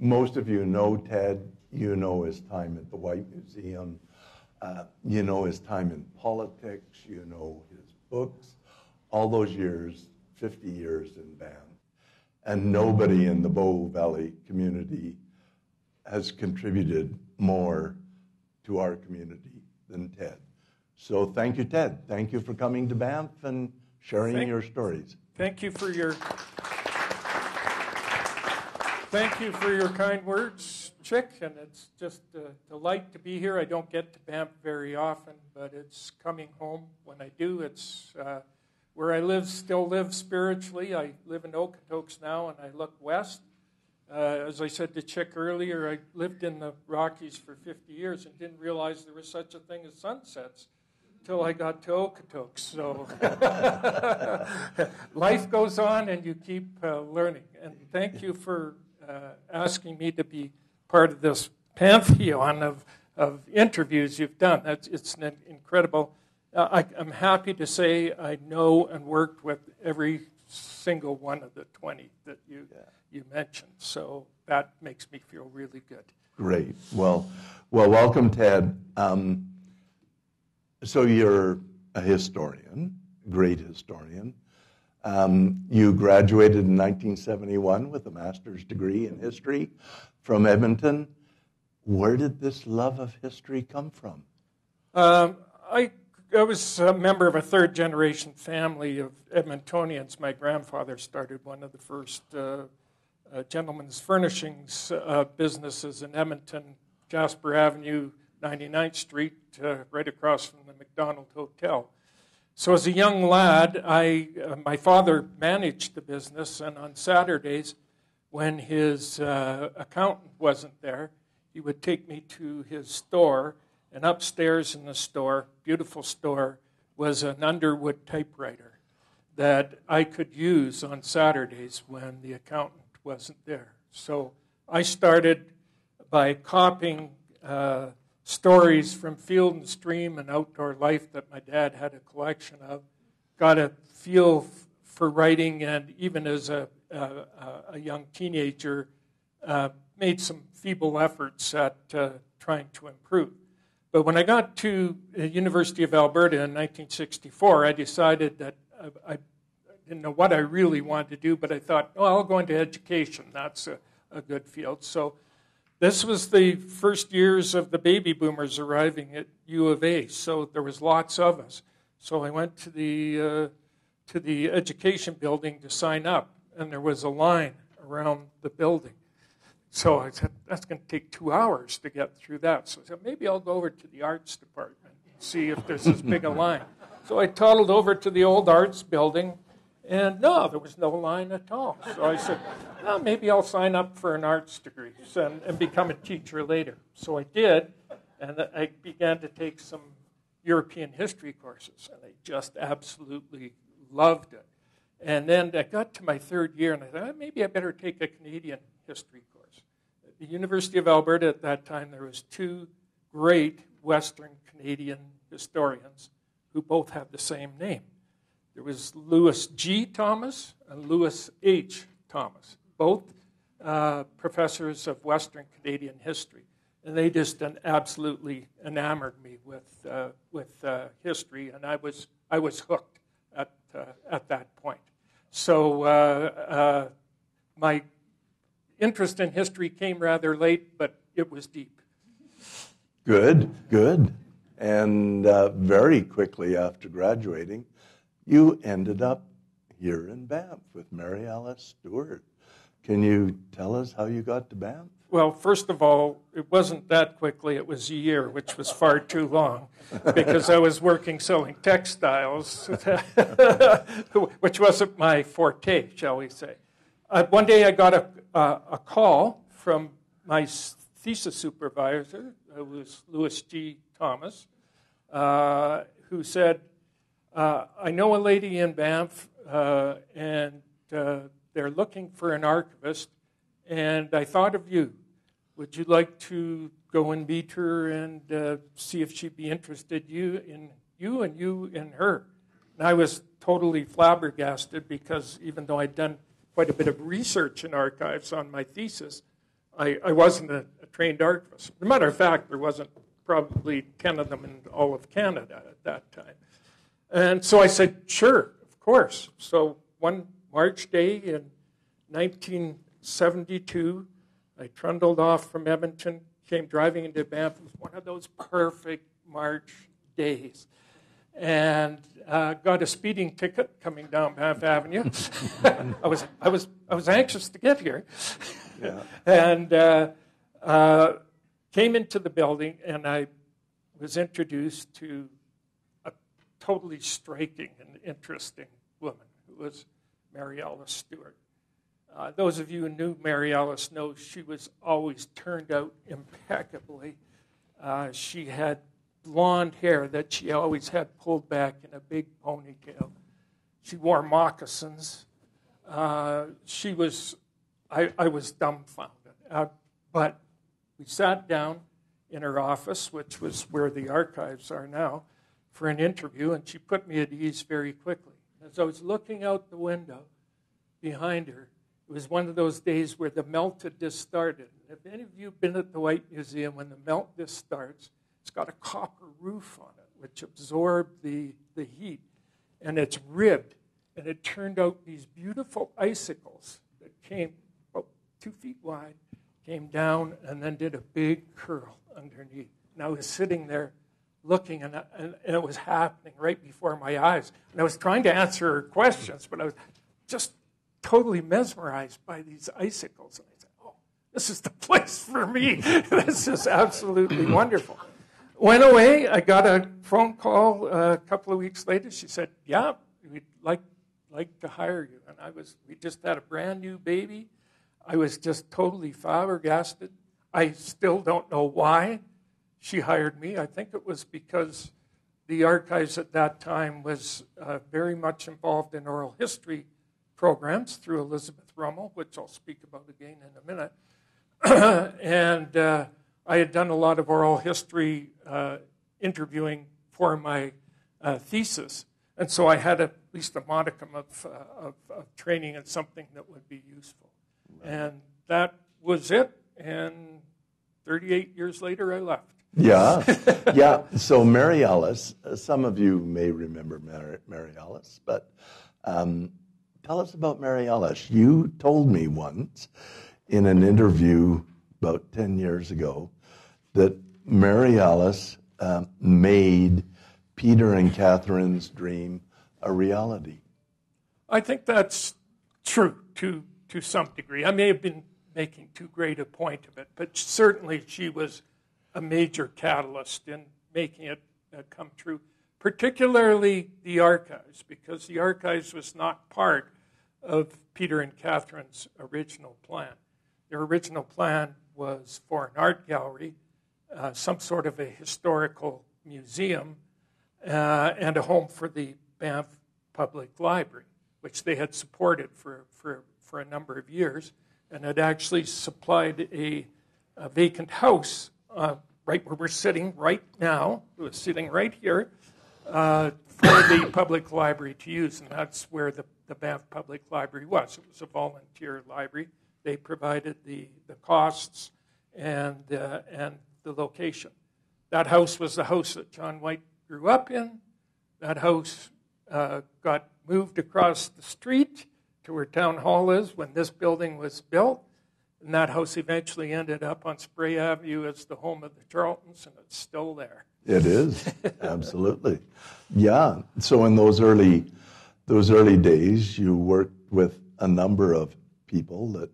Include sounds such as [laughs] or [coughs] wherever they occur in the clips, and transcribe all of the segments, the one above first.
most of you know Ted. You know his time at the Whyte Museum. Uh, you know his time in politics. You know his books. All those years, 50 years in Banff. And nobody in the Bow Valley community has contributed more to our community than Ted. So thank you, Ted. Thank you for coming to Banff and sharing Thank- your stories. Thank you for your thank you for your kind words, Chick, and it's just a delight to be here. I don't get to Banff very often, but it's coming home when I do. It's uh, where I live, still live spiritually. I live in Okotoks now, and I look west. Uh, as I said to Chick earlier, I lived in the Rockies for 50 years and didn't realize there was such a thing as sunsets till I got to Okotoks. So [laughs] life goes on, and you keep uh, learning. And thank you for asking me to be part of this pantheon of, of interviews you've done. That's, it's an incredible. Uh, I, I'm happy to say I know and worked with every single one of the 20 that you, you mentioned. So that makes me feel really good. Great. Well, well, welcome, Ted. Um, so you're a historian, great historian. Um, you graduated in 1971 with a master's degree in history from Edmonton. Where did this love of history come from? Um, I, I was a member of a third generation family of Edmontonians. My grandfather started one of the first uh, uh, gentlemen's furnishings uh, businesses in Edmonton, Jasper Avenue, 99th Street, uh, right across from the Macdonald Hotel. So, as a young lad, I, uh, my father managed the business, and on Saturdays, when his uh, accountant wasn't there, he would take me to his store, and upstairs in the store, beautiful store, was an Underwood typewriter that I could use on Saturdays when the accountant wasn't there. So I started by copying uh, stories from Field and Stream and Outdoor Life that my dad had a collection of. Got a feel f- for writing, and even as a, a, a young teenager, uh, made some feeble efforts at uh, trying to improve. But when I got to the University of Alberta in 1964, I decided that I, I didn't know what I really wanted to do, but I thought, oh, I'll go into education. That's a, a good field. So this was the first years of the baby boomers arriving at U of A, so there was lots of us. So I went to the uh, to the education building to sign up, and there was a line around the building. So I said, that's going to take two hours to get through that. So I said, maybe I'll go over to the arts department and see if there's as big a [laughs] line. So I toddled over to the old arts building, and no, there was no line at all. So I said, well, maybe I'll sign up for an arts degree and, and become a teacher later. So I did, and I began to take some European history courses, and I just absolutely loved it. And then I got to my third year, and I thought, ah, maybe I better take a Canadian history course. At the University of Alberta at that time, there was two great Western Canadian historians who both had the same name. There was Lewis G. Thomas and Lewis H. Thomas, both uh, professors of Western Canadian history. And they just absolutely enamored me with, uh, with uh, history, and I was, I was hooked at, uh, at that point. So uh, uh, my interest in history came rather late, but it was deep. Good, good. And very quickly after graduating, you ended up here in Banff with Mary Alice Stewart. Can you tell us how you got to Banff? Well, first of all, it wasn't that quickly. It was a year, which was far too long, [laughs] because I was working selling textiles, [laughs] which wasn't my forte, shall we say. Uh, one day I got a, uh, a call from my thesis supervisor, who was Lewis G. Thomas, uh, who said, uh, I know a lady in Banff, uh, and uh, they're looking for an archivist, and I thought of you. Would you like to go and meet her and uh, see if she'd be interested you in you and you in her? And I was totally flabbergasted because even though I'd done quite a bit of research in archives on my thesis, I, I wasn't a, a trained archivist. As a matter of fact, there wasn't probably 10 of them in all of Canada at that time. And so I said, sure, of course. So one March day in 1972, I trundled off from Edmonton, came driving into Banff. It was one of those perfect March days. And uh, got a speeding ticket coming down Banff Avenue. [laughs] I, was, I, was, I was anxious to get here. Yeah. [laughs] and uh, uh, came into the building, and I was introduced to totally striking and interesting woman who was Mary Alice Stewart. Uh, those of you who knew Mary Alice know she was always turned out impeccably. Uh, she had blonde hair that she always had pulled back in a big ponytail. She wore moccasins. Uh, she was, I, I was dumbfounded. Uh, but we sat down in her office, which was where the archives are now, for an interview, and she put me at ease very quickly. As I was looking out the window behind her, it was one of those days where the melt had just started. If any of you have been at the Whyte Museum when the melt just starts, it's got a copper roof on it, which absorbed the, the heat, and it's ribbed. And it turned out these beautiful icicles that came about two feet wide, came down, and then did a big curl underneath. And I was sitting there looking, and, and, and it was happening right before my eyes. And I was trying to answer her questions, but I was just totally mesmerized by these icicles. And I said, Oh, this is the [laughs] place for me. [laughs] this is absolutely [clears throat] wonderful. Went away. I got a phone call uh, a couple of weeks later. She said, "Yeah, we'd like like to hire you." And I was. We just had a brand new baby. I was just totally flabbergasted. I still don't know why she hired me. I think it was because the archives at that time was uh, very much involved in oral history programs through Elizabeth Rummel, which I'll speak about again in a minute. [clears throat] and uh, I had done a lot of oral history uh, interviewing for my uh, thesis, and so I had at least a modicum of, uh, of, of training in something that would be useful. Right. And that was it, and 38 years later, I left. Yeah, [laughs] yeah. So Mary Alice, uh, some of you may remember Mary, Mary Alice, but um, tell us about Mary Alice. You told me once in an interview about 10 years ago that Mary Alice uh, made Peter and Catharine's dream a reality. I think that's true to, to some degree. I may have been making too great a point of it, but certainly she was a major catalyst in making it uh, come true, particularly the archives, because the archives was not part of Peter and Catharine's original plan. Their original plan was for an art gallery, uh, some sort of a historical museum, uh, and a home for the Banff Public Library, which they had supported for, for, for a number of years, and had actually supplied a, a vacant house uh, right where we're sitting right now. It was sitting right here uh, for the [coughs] public library to use, and that's where the, the Banff Public Library was. It was a volunteer library they provided the, the costs and, uh, and the location. That house was the house that Jon Whyte grew up in. That house uh, got moved across the street to where Town Hall is when this building was built. And that house eventually ended up on Spray Avenue as the home of the Charltons, and it's still there. It is [laughs] absolutely, yeah. So in those early those early days, you worked with a number of people that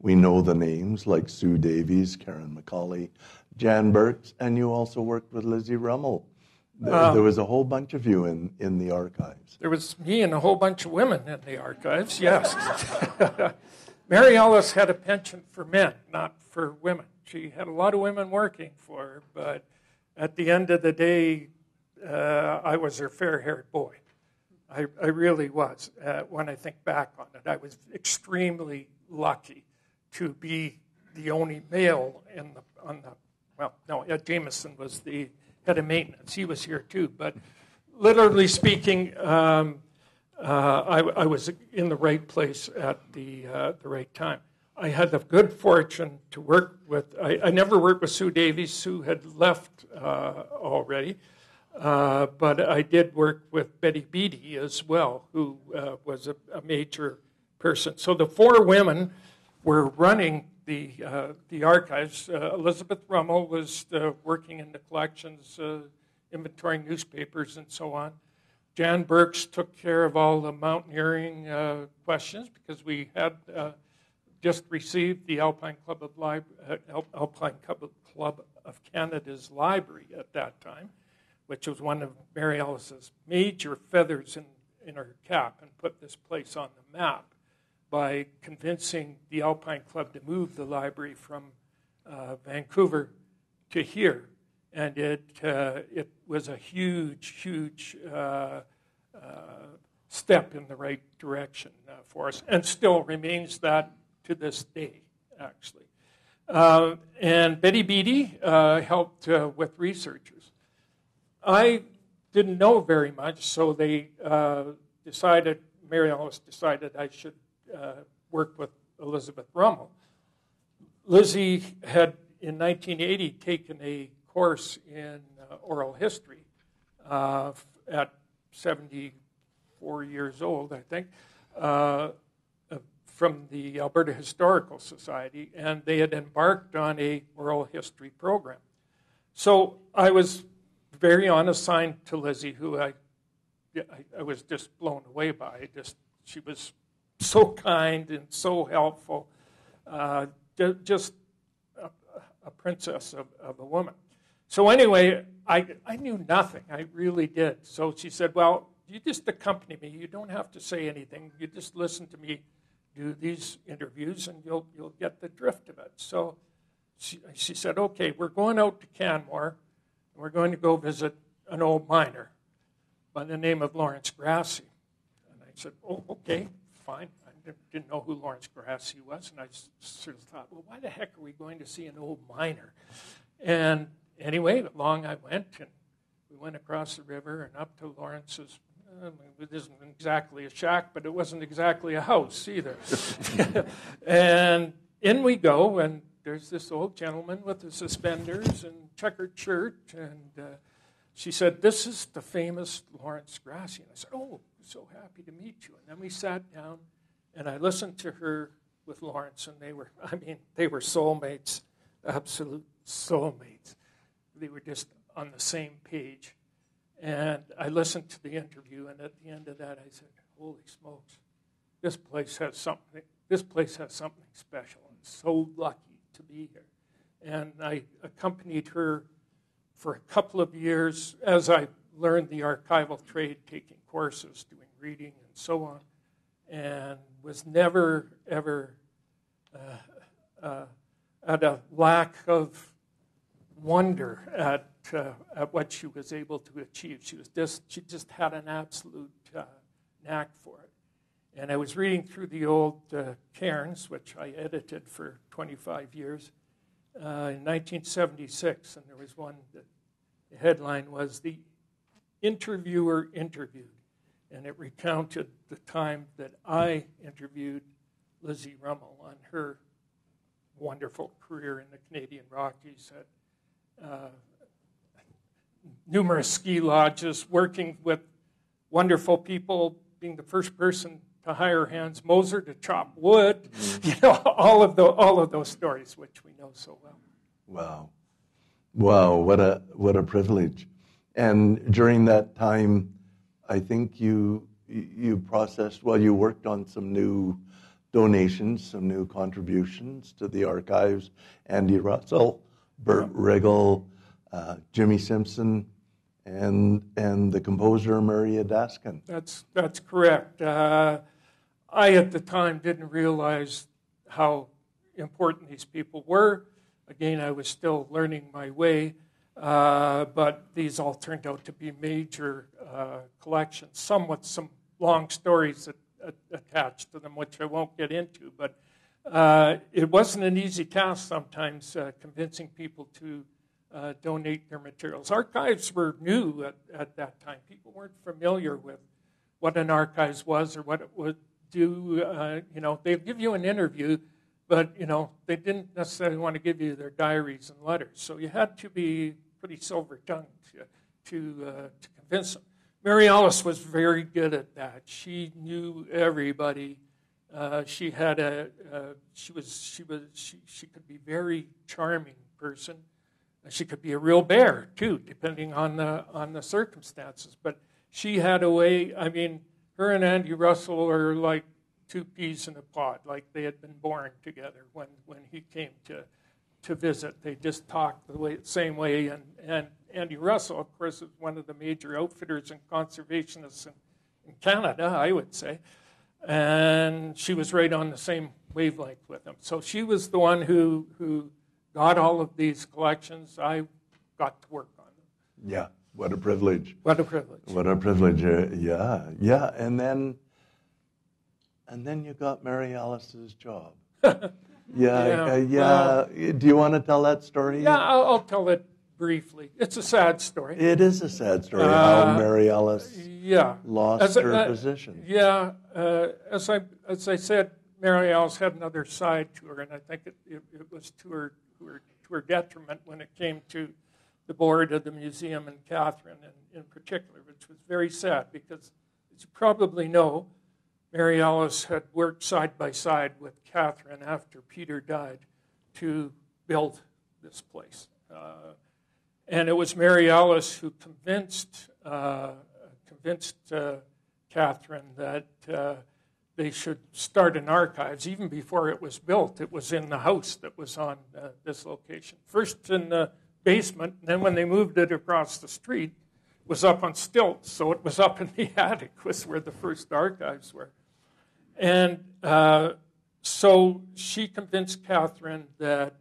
we know the names like Sue Davies, Karen McCauley, Jan Burks, and you also worked with Lizzie Rummel. There, um, there, was a whole bunch of you in, in the archives. There was me and a whole bunch of women in the archives, yes. [laughs] Mary Alice had a penchant for men, not for women. She had a lot of women working for her, but at the end of the day, uh, I was her fair haired boy. I, I, really was. Uh, when I think back on it, I was extremely lucky to be the only male in the, on the, well, no, Ed Jameson was the head of maintenance. He was here too. But literally speaking, um, uh, I, I, was in the right place at the, uh, the right time. I had the good fortune to work with, I, I never worked with Sue Davies. Sue had left uh, already. Uh, but I did work with Betty Beattie as well, who uh, was a, a, major person. So the four women were running the, the archives. Elizabeth Rummel was working in the collections, inventorying newspapers and so on. Jan Burks took care of all the mountaineering uh, questions because we had uh, just received the Alpine Club of, Lib- uh, Alpine Club of Canada's library at that time which was one of Mary Alice's major feathers in, in her cap, and put this place on the map by convincing the Alpine Club to move the library from uh, Vancouver to here. And it, uh, it was a huge, huge uh, uh step in the right direction uh, for us, and still remains that to this day, actually. Uh, and Betty Beattie helped with researchers. I didn't know very much, so they decided, Mary Alice decided I should work with Elizabeth Rummel. Lizzie had, in 1980, taken a course in uh, oral history uh, at 74 years old, I think, uh, from the Alberta Historical Society, and they had embarked on a oral history program. So I was very sign to Lizzie, who I, I, I was just blown away by. Just she was so kind and so helpful, uh, just a, a princess of, of, a woman. So anyway, I, I knew nothing. I really did. So she said, "Well, you just accompany me. You don't have to say anything. You just listen to me do these interviews, and you'll you'll get the drift of it." So she, she said, "Okay, we're going out to Canmore." and We're going to go visit an old miner by the name of Lawrence Grassi. And I said, Oh, okay, fine. I didn't know who Lawrence Grassi was. And I sort of thought, Well, why the heck are we going to see an old miner? And anyway, along I went, and we went across the river and up to Lawrence's. Uh, it isn't exactly a shack, but it wasn't exactly a house either. [laughs] and in we go, and there's this old gentleman with the suspenders and checkered shirt, and uh, she said, This is the famous Lawrence Grassi. And I said, Oh, so happy to meet you. And then we sat down, and I listened to her with Lawrence, and they were, [laughs] I mean, they were soulmates, absolute soulmates. They were just on the same page. And I listened to the interview, and at the end of that, I said, Holy smokes, this place has something. This place has something special. I'm so lucky to be here. And I accompanied her for a couple of years as I learned the archival trade, taking courses, doing reading, and so on, and was never, ever uh, uh, at a lack of wonder at, uh, at what she was able to achieve. She, was just, she just had an absolute uh, knack for it. And I was reading through the old uh, cairns, which I edited for 25 years, uh, in 1976, and there was one that the headline was The Interviewer Interviewed, and it recounted the time that I interviewed Lizzie Rummel on her wonderful career in the Canadian Rockies at uh, numerous ski lodges, working with wonderful people, being the first person to hire Hans Gmoser to chop wood, mm-hmm. you know, [laughs] all of, the, all of those stories, which we know so well. Wow. Wow, what a, what a privilege. And during that time, I think you, you processed, well, you worked on some new donations, some new contributions to the archives. Andy Russell, Bert Riggall, uh, Jimmy Simpson, and and the composer Maria Daskin. That's that's correct. Uh, I, at the time, didn't realize how important these people were. Again, I was still learning my way, uh, but these all turned out to be major uh, collections, some with some long stories that, attached to them, which I won't get into. But uh, it wasn't an easy task sometimes uh, convincing people to uh, donate their materials. Archives were new at, at that time. People weren't familiar with what an archives was or what it would do, uh, you know, they'd give you an interview, but you know they didn't necessarily want to give you their diaries and letters. So you had to be pretty silver tongued to to, uh, to convince them. Mary Alice was very good at that. She knew everybody. Uh, she had a uh, she was she was she, she could be very charming person. She could be a real bear too, depending on the on the circumstances. But she had a way. I mean, her and Andy Russell are like two peas in a pod, like they had been born together when when he came to to visit. They just talked the way, same way. And, and Andy Russell, of course, is one of the major outfitters and conservationists in, in Canada, I would say. And she was right on the same wavelength with him. So she was the one who, who got all of these collections. I got to work on them. Yeah, what a privilege. What a privilege. What a privilege. Uh, yeah, yeah. And then, and then you got Mary Alice's job. [laughs] Yeah, Yeah, uh, yeah. Do you want to tell that story? Yeah, I'll, I'll tell it briefly. It's a sad story. It is a sad story Uh, how Mary Alice Yeah. lost As- her uh, position. Yeah, uh, as I as I said, Mary Alice had another side to her, and I think it, it, it was to her, to her to her detriment when it came to the board of the museum and Catharine in, in particular, which was very sad because, as you probably know, Mary Alice had worked side by side with Catharine after Peter died to build this place. Uh, and it was Mary Alice who convinced, uh, convinced uh, Catharine that uh, they should start an archives even before it was built. It was in the house that was on uh, this location. First in the basement, and then when they moved it across the street, it was up on stilts, so it was up in the [laughs] attic, was where the first archives were. And uh, so she convinced Catharine that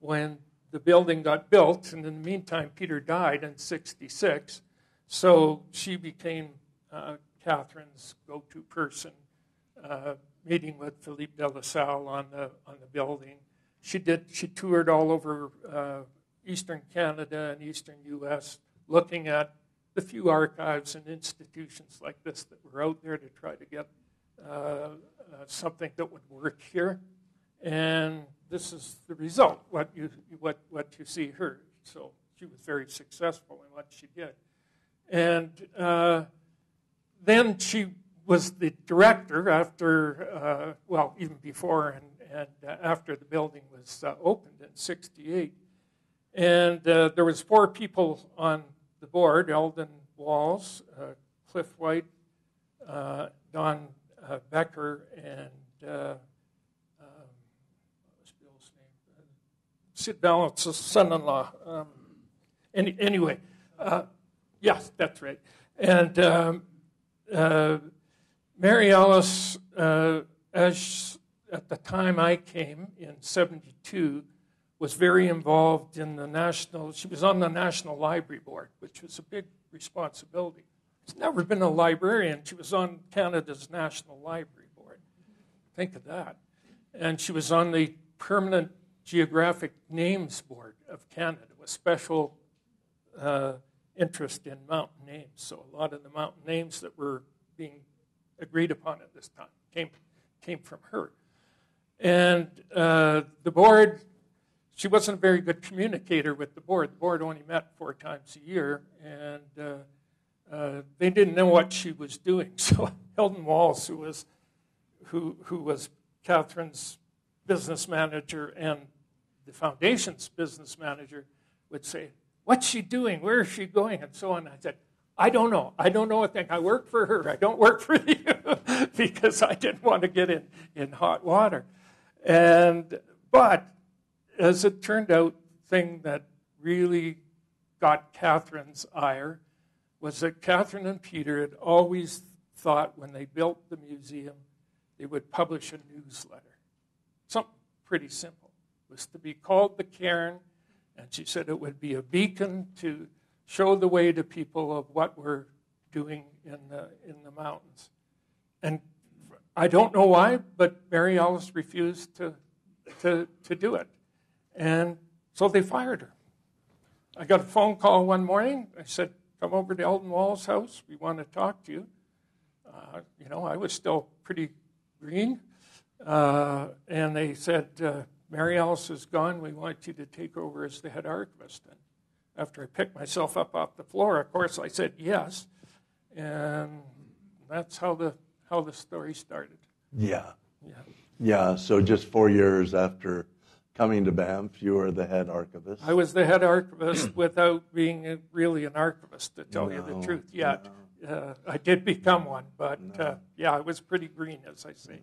when the building got built, and in the meantime, Peter died in 66, so she became uh, Catharine's go to person, uh, meeting with Philippe de La Salle on the, on the building. She, did, she toured all over uh, eastern Canada and eastern U.S., looking at the few archives and institutions like this that were out there to try to get uh, uh, something that would work here. And this is the result, what you, what, what you see here. So she was very successful in what she did. And uh, then she was the director after, uh, well, even before and, and uh, after the building was uh, opened in 68. And uh, there was four people on the board, Eldon Walls, uh, Cliff White, Don Becker, and uh, um, what was Bill's name? Uh, Sid Balance's son-in-law. Um, any, anyway, uh, yes, that's right. And um, uh, Mary Alice, uh, as at the time I came in '72, was very involved in the national. She was on the National Library Board, which was a big responsibility. She's never been a librarian. She was on Canada's National Library Board. Think of that. And she was on the Permanent Geographic Names Board of Canada with special uh, interest in mountain names. So a lot of the mountain names that were being agreed upon at this time came, came from her. And uh, the board, she wasn't a very good communicator with the board. The board only met four times a year, and uh, uh, they didn't know what she was doing. [laughs] So Eldon Walls, who was, who, who was Catharine's business manager and the foundation's business manager, would say, What's she doing? Where is she going? And so on. I said, I don't know. I don't know a thing. I work for her. I don't work [laughs] for you [laughs] because I didn't want to get in, in hot water. And but as it turned out, thing that really got Catharine's ire was that Catharine and Peter had always thought when they built the museum, they would publish a newsletter. Something pretty simple. Was to be called the Cairn, and she said it would be a beacon to show the way to people of what we're doing in the, in the mountains. And I don't know why, but Mary Alice refused to, to, to do it. And so they fired her. I got a phone call one morning. I said, Come over to Eldon Wall's house. We want to talk to you. Uh, you know, I was still pretty green. uh, and they said, uh, Mary Alice is gone. We want you to take over as the head archivist. And after I picked myself up off the floor, of course, I said yes. And that's how the, how the story started. Yeah. Yeah. Yeah. So just four years after coming to Banff, you were the head archivist. I was the head archivist [clears throat] without being a, really an archivist, to tell you the truth, yet. Uh, I did become one, but uh, yeah, I was pretty green, as I say.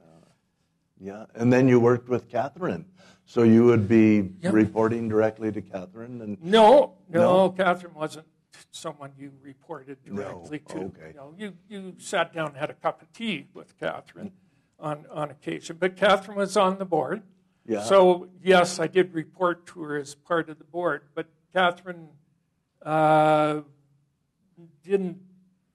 Yeah. And then you worked with Catharine. So you would be Yep. reporting directly to Catharine and No, no, No? Catharine wasn't someone you reported No, directly to. okay. No, you, you sat down and had a cup of tea with Catharine on, on occasion, but Catharine was on the board. Yeah. So, yes, I did report to her as part of the board, but Catharine uh, didn't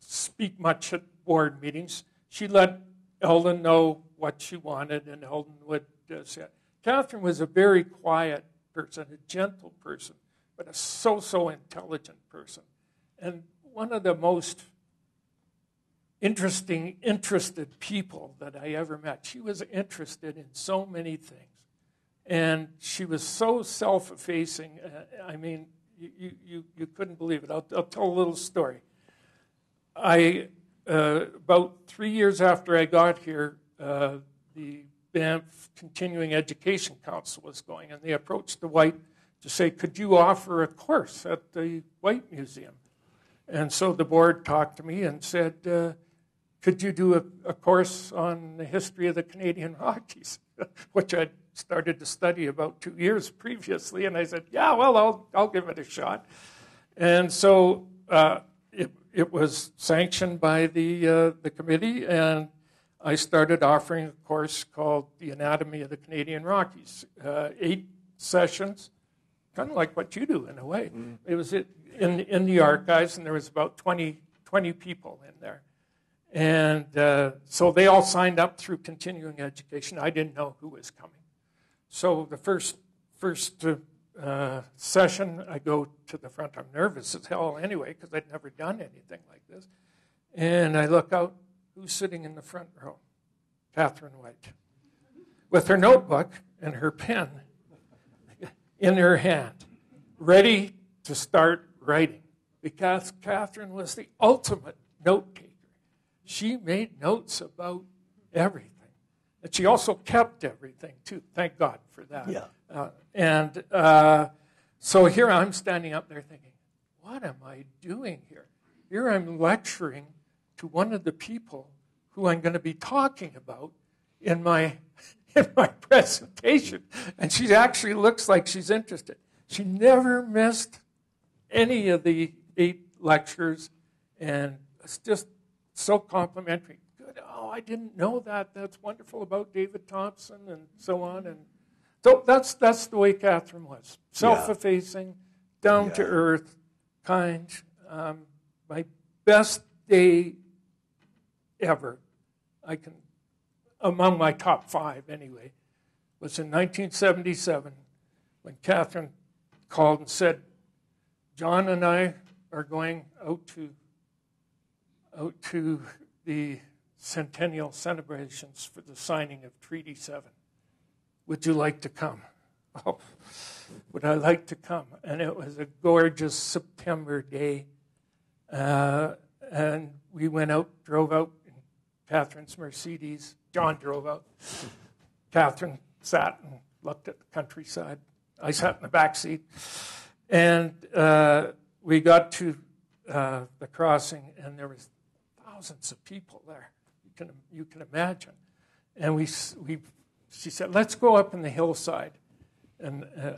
speak much at board meetings. She let Eldon know what she wanted, and Eldon would uh, say. Catharine was a very quiet person, a gentle person, but a so so intelligent person. And one of the most interesting, interested people that I ever met. She was interested in so many things. And she was so self effacing. Uh, I mean, you, you, you couldn't believe it. I'll, I'll tell a little story. I, uh, about three years after I got here, uh, the Banff Continuing Education Council was going, and they approached the Whyte to say, Could you offer a course at the Whyte Museum? And so the board talked to me and said, uh, Could you do a, a course on the history of the Canadian [laughs] Rockies? [laughs] Which I'd started to study about two years previously. And I said, Yeah, well, I'll, I'll give it a shot. And so uh, it, it was sanctioned by the, uh, the committee, and I started offering a course called The Anatomy of the Canadian Rockies. Uh, eight sessions, kind of like what you do in a way. It was in, in the archives, and there was about 20, 20 people in there. And uh, so they all signed up through continuing education. I didn't know who was coming. So the first, first uh, uh, session, I go to the front. I'm nervous as hell anyway because I'd never done anything like this. And I look out, who's sitting in the front row? Catharine Whyte, with her notebook and her pen in her hand, ready to start writing. Because Catharine was the ultimate note taker. She made notes about everything. And she also kept everything, too. Thank God for that. Yeah. Uh, and uh, so here I'm standing up there thinking, what am I doing here? Here I'm lecturing to one of the people who I'm going to be talking about in my, [laughs] in my presentation. And she actually looks like she's interested. She never missed any of the eight lectures, and it's just so complimentary. Good. Oh, I didn't know that. That's wonderful about David Thompson and so on. And so that's that's the way Catharine was: self-effacing, down to Yeah. earth, kind. Um, my best day ever, I can, among my top five anyway, was in 1977 when Catharine called and said, "John and I are going out to out to the centennial celebrations for the signing of Treaty 7. Would you like to come? [laughs] Oh, would I like to come? And it was a gorgeous September day. Uh, and we went out, drove out Catharine's Mercedes. John drove out. Catharine sat and looked at the countryside. I sat in the back seat. And uh, we got to uh, the crossing, and there was thousands of people there. You can, you can imagine. And we, we, she said, let's go up in the hillside and uh,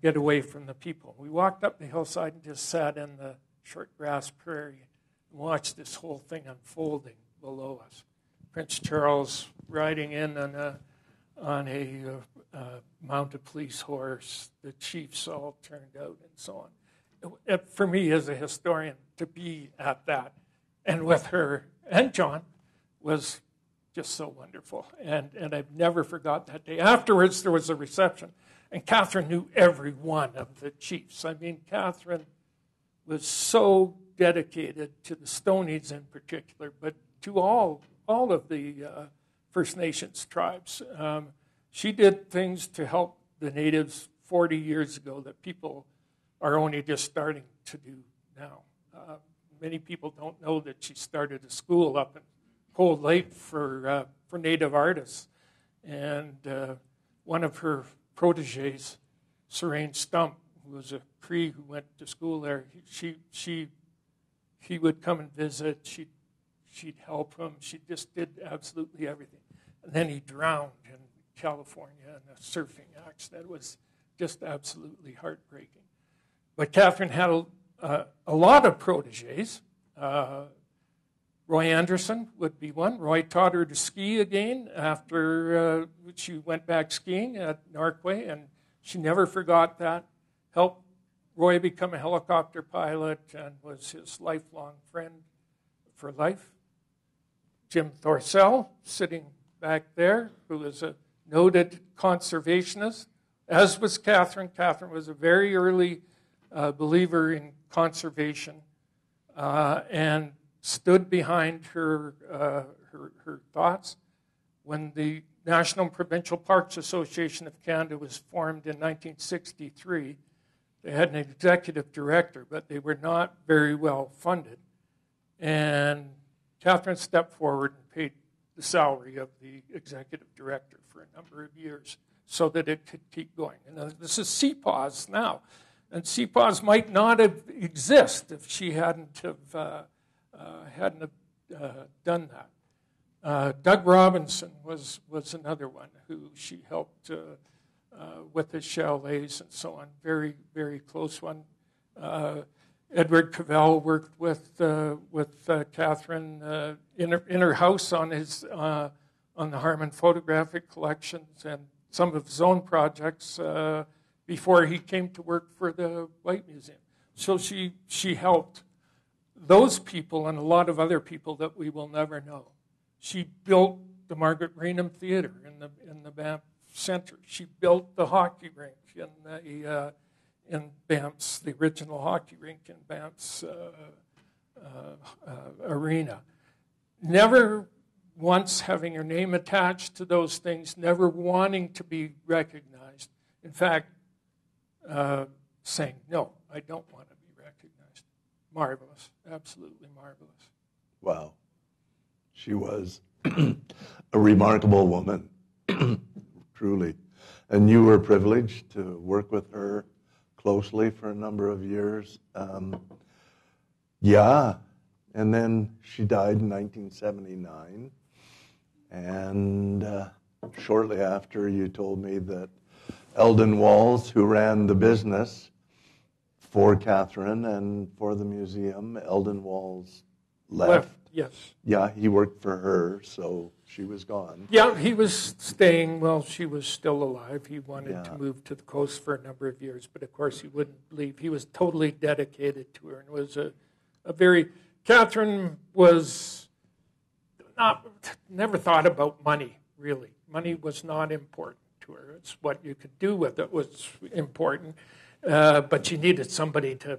get away from the people. We walked up the hillside and just sat in the short grass prairie and watched this whole thing unfolding below us. Prince Charles riding in on a, on a uh, uh, mounted police horse, the chiefs all turned out, and so on. It- for me, as a historian, to be at that and with her and John was just so wonderful. And, and I've never forgot that day. Afterwards, there was a reception, and Catharine knew every one of the chiefs. I mean, Catharine was so dedicated to the Stonies in particular, but to all, all of the uh, First Nations tribes. Um, she did things to help the natives 40 years ago that people are only just starting to do now. Uh, many people don't know that she started a school up in Cold Lake for, uh, for native artists. And uh, one of her proteges, Sarain Stump, who was a Cree who went to school there, she, she, he would come and visit. She'd, she'd help him. She just did absolutely everything. And then he drowned in California in a surfing accident. That was just absolutely heartbreaking. But Catharine had a, uh, a lot of proteges. Uh, Roy Anderson would be one. Roy taught her to ski again after uh, she went back skiing at Norquay, and she never forgot that. Helped Roy become a helicopter pilot and was his lifelong friend for life. Jim Thorsell, sitting back there, who is a noted conservationist, as was Catharine. Catharine was a very early uh, believer in conservation uh, and stood behind her, uh, her, her, thoughts. When the National and Provincial Parks Association of Canada was formed in 1963, they had an executive director, but they were not very well funded. And Catharine stepped forward and paid the salary of the executive director for a number of years so that it could keep going. And this is CPAWS now. And CPAWS might not have exist if she hadn't have, uh, uh, hadn't have, uh, done that. Uh, Doug Robinson was, was another one who she helped uh, uh, with his chalets and so on. Very, very close one. Edward Cavell worked with with Catharine in her, in her house on his on the Harmon photographic collections and some of his own projects uh, before he came to work for the Whyte Museum. So she, she helped those people and a lot of other people that we will never know. She built the Margaret Greenham Theater in the, in the Banff Center. She built the hockey rink in, the, uh, in Banff's, the original hockey rink in Banff's uh, uh, uh arena. Never once having her name attached to those things, never wanting to be recognized. In fact, uh, saying, No, I don't want to be recognized. Marvelous, absolutely marvelous. Wow. She was [clears throat] a remarkable woman, [clears throat] truly. And you were privileged to work with her closely for a number of years. Um, yeah, and then she died in 1979. And uh, shortly after, you told me that Eldon Walls, who ran the business for Catharine and for the museum, Eldon Walls left. left. Yes. Yeah, he worked for her, so she was gone. Yeah, he was staying while she was still alive. He wanted yeah. to move to the coast for a number of years, but of course he wouldn't leave. He was totally dedicated to her and was a, a very. Catharine was not never thought about money really. Money was not important to her. It's what you could do with it was important, uh, but she needed somebody to,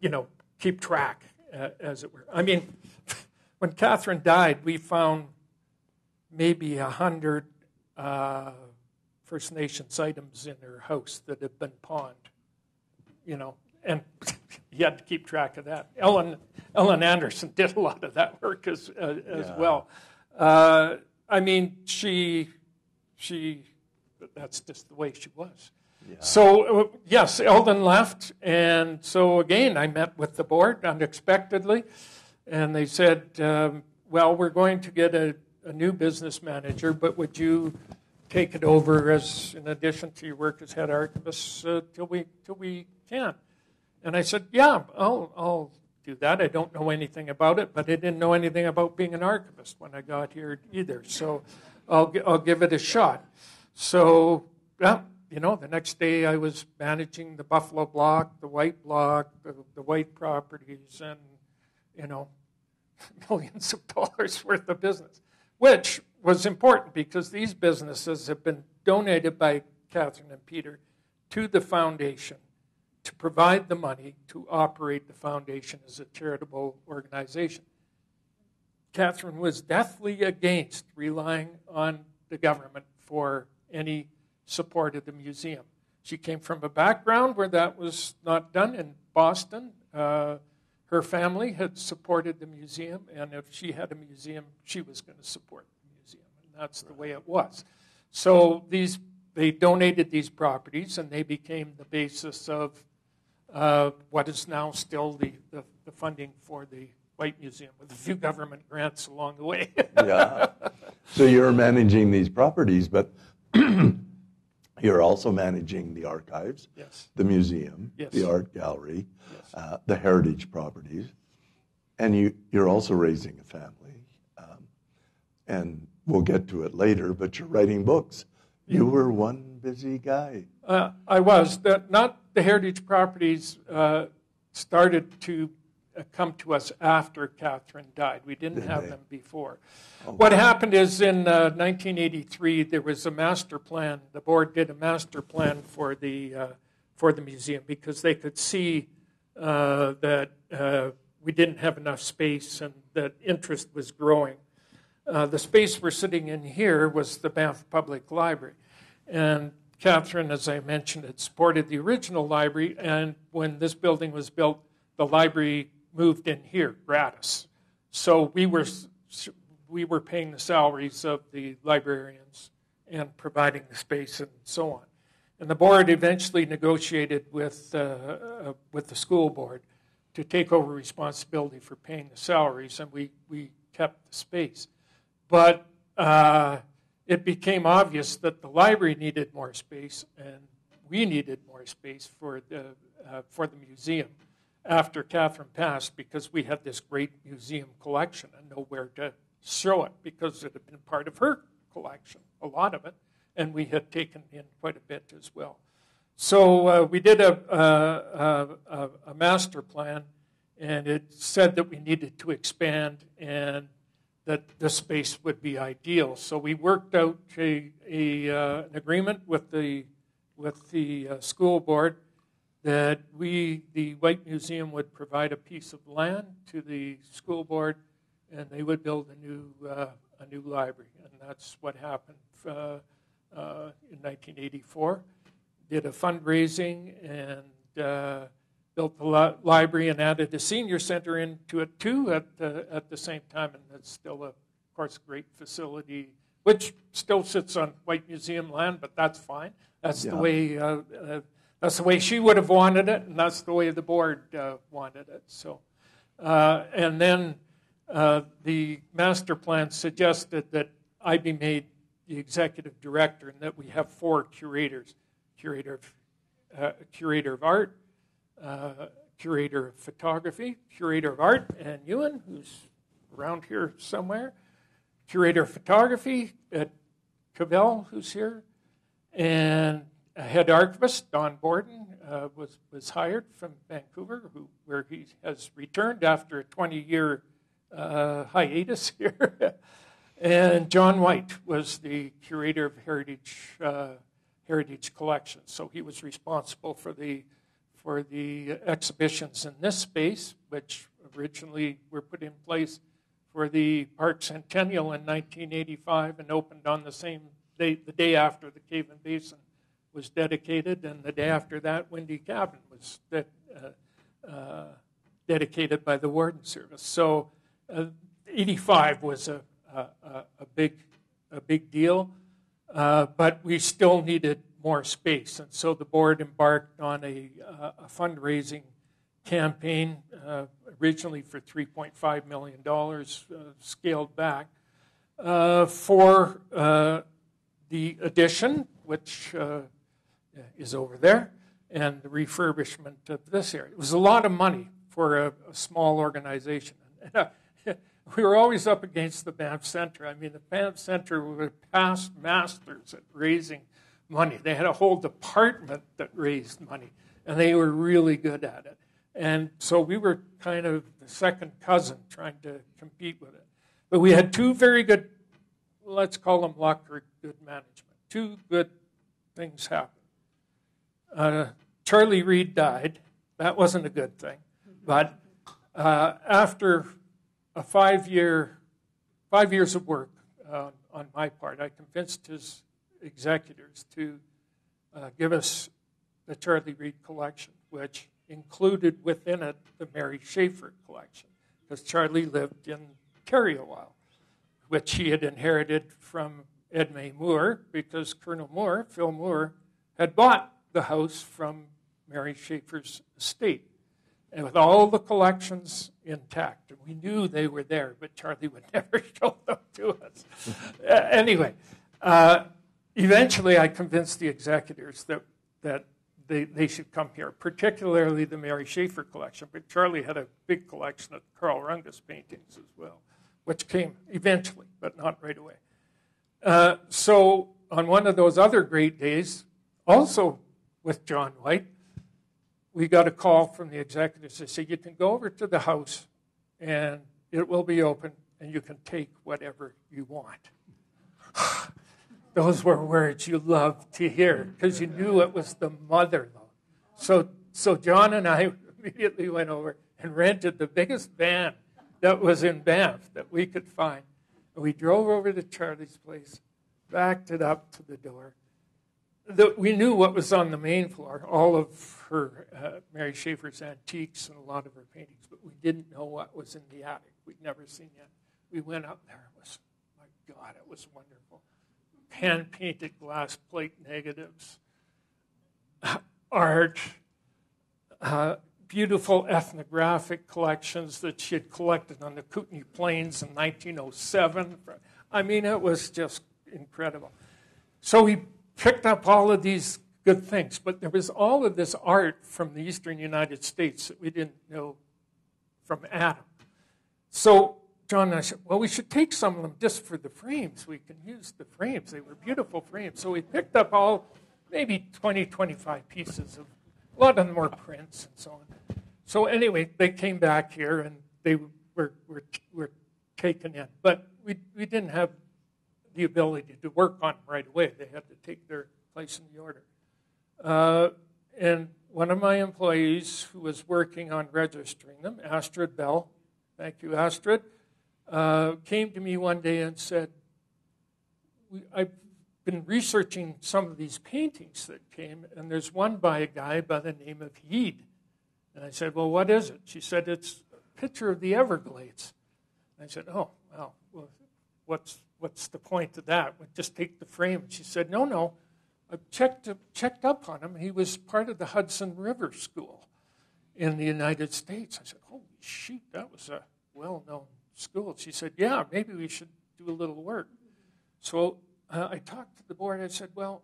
you know, keep track, uh, as it were. I mean, [laughs] when Catharine died, we found maybe a hundred uh, First Nations items in her house that had been pawned. You know, and [laughs] you had to keep track of that. Ellen Ellen Anderson did a lot of that work as uh, as yeah. well. Uh, I mean, she she that's just the way she was. Yeah. So uh, yes, Eldon left, and so again I met with the board unexpectedly, and they said, um, "Well, we're going to get a, a new business manager, but would you?" take it over as in addition to your work as head archivist uh, till we till we can. And I said, Yeah, I'll, I'll do that. I don't know anything about it, but I didn't know anything about being an archivist when I got here either. So I'll, I'll give it a shot. So, yeah, you know, the next day I was managing the Buffalo Block, the Whyte Block, the, the Whyte properties, and, you know, [laughs] millions of dollars worth of business, which was important because these businesses have been donated by Catharine and Peter to the foundation to provide the money to operate the foundation as a charitable organization. Catharine was deathly against relying on the government for any support of the museum. She came from a background where that was not done in Boston. Uh, her family had supported the museum, and if she had a museum, she was going to support the museum, and that's the way it was. So these, they donated these properties, and they became the basis of uh, what is now still the, the, the, funding for the Whyte Museum, with a few government grants along the way. yeah. So you're managing these properties, but [clears throat] you're also managing the archives, yes. the museum, yes. the art gallery, yes. uh, the heritage properties, and you, you're also raising a family. Um, and we'll get to it later, but you're writing books. You were one busy guy. Uh, I was. The, not the heritage properties uh, started to come to us after Catharine died. We didn't Did have they? them before. Oh, What happened is in uh, 1983 there was a master plan. The board did a master plan for the uh, for the museum because they could see uh, that uh, we didn't have enough space and that interest was growing. Uh, the space we're sitting in here was the Banff Public Library, and Catharine, as I mentioned, had supported the original library. And when this building was built, the library moved in here gratis. So we were we were paying the salaries of the librarians and providing the space and so on. And the board eventually negotiated with, uh, uh, with the school board to take over responsibility for paying the salaries, and we, we kept the space. But uh, it became obvious that the library needed more space, and we needed more space for the, uh, for the museum after Catharine passed because we had this great museum collection and nowhere to show it because it had been part of her collection, a lot of it, and we had taken in quite a bit as well. So uh, we did a, a, a, a, master plan, and it said that we needed to expand and that the space would be ideal. So we worked out a, uh, an agreement with the with the uh, school board that we, the Whyte Museum, would provide a piece of land to the school board and they would build a new, uh, a new library. And that's what happened uh, uh, in 1984. Did a fundraising and uh, built the li- library and added a senior center into it too at the, at the same time. And that's still, a, of course, great facility, which still sits on Whyte Museum land, but that's fine. That's Yeah. the way. Uh, uh, that's the way she would have wanted it, and that's the way the board uh, wanted it. So, uh, and then uh, the master plan suggested that I be made the executive director and that we have four curators curator of, uh, curator of art, uh, curator of photography, curator of art, and Ewan, who's around here somewhere, curator of photography at Cavell, who's here, and head archivist, Don Borden, uh, was, was hired from Vancouver, who, where he has returned after a 20 year uh, hiatus [laughs] here. and Jon Whyte was the curator of heritage uh, heritage collections. So he was responsible for the for the exhibitions in this space, which originally were put in place for the Park Centennial in 1985 and opened on the same day, the day after the Cave and Basin was dedicated, and the day after that, Windy Cabin was de- uh, uh, dedicated by the Warden Service. So uh, 85 was a, a, a, big, a big deal, uh, but we still needed more space. And so the board embarked on a, a fundraising campaign, uh, originally for $3.5 million, uh, scaled back, uh, for uh, the addition, which Uh, is over there, and the refurbishment of this area. It was a lot of money for a, a small organization. [laughs] Uh, we were always up against the Banff Center. I mean, the Banff Center were past masters at raising money. They had a whole department that raised money, and they were really good at it. And so we were kind of the second cousin trying to compete with it. But we had two very good, let's call them luck or good management. Two good things happened. Uh, Charlie Reed died. That wasn't a good thing. But uh, after a five year five years of work uh, on my part. I convinced his executors to uh, give us the Charlie Reed collection, which included within it the Mary Schäffer collection, because Charlie lived in Tarry-a-While, which he had inherited from Edme Moore, because Colonel Moore, Phil Moore, had bought the house from Mary Schäffer's estate, and with all the collections intact. And we knew they were there, but Charlie would [laughs] never show them to us. uh, anyway, uh, eventually I convinced the executors that, that they, they should come here, particularly the Mary Schäffer collection. But Charlie had a big collection of Carl Rungius paintings as well, which came eventually, but not right away. Uh, so on one of those other great days, also with Jon Whyte, we got a call from the executives. They said, You can go over to the house and it will be open and you can take whatever you want. [sighs] Those were words you loved to hear because you knew it was the mother load. So, so Jon and I [laughs] immediately went over and rented the biggest van that was in Banff that we could find. And we drove over to Charlie's place, backed it up to the door. The, we knew what was on the main floor, all of her, uh, Mary Schäffer's antiques and a lot of her paintings, but we didn't know what was in the attic. We'd never seen it. We went up there. It was, my God, it was wonderful hand painted glass plate negatives, [laughs] art, uh, beautiful ethnographic collections that she had collected on the Kootenay Plains in 1907. I mean, it was just incredible. So we picked up all of these good things, but there was all of this art from the eastern United States that we didn't know from Adam. So Jon and I said, well, we should take some of them just for the frames. We can use the frames. They were beautiful frames. So we picked up all, maybe 20, 25 pieces of, a lot of them were prints and so on. So anyway, they came back here and they were, were, were taken in. But we, we didn't have the ability to work on them right away. They had to take their place in the order. Uh, and one of my employees who was working on registering them, Astrid Bell, thank you, Astrid, uh, came to me one day and said, I've been researching some of these paintings that came, and there's one by a guy by the name of Heade. And I said, Well, what is it? She said, It's a picture of the Everglades. And I said, Oh, well, well what's, what's the point of that? We just take the frame. She said, No, no. I checked, checked up on him. He was part of the Hudson River School in the United States. I said, Holy shoot, that was a well known school. She said, Yeah, maybe we should do a little work. So uh, I talked to the board. I said, Well,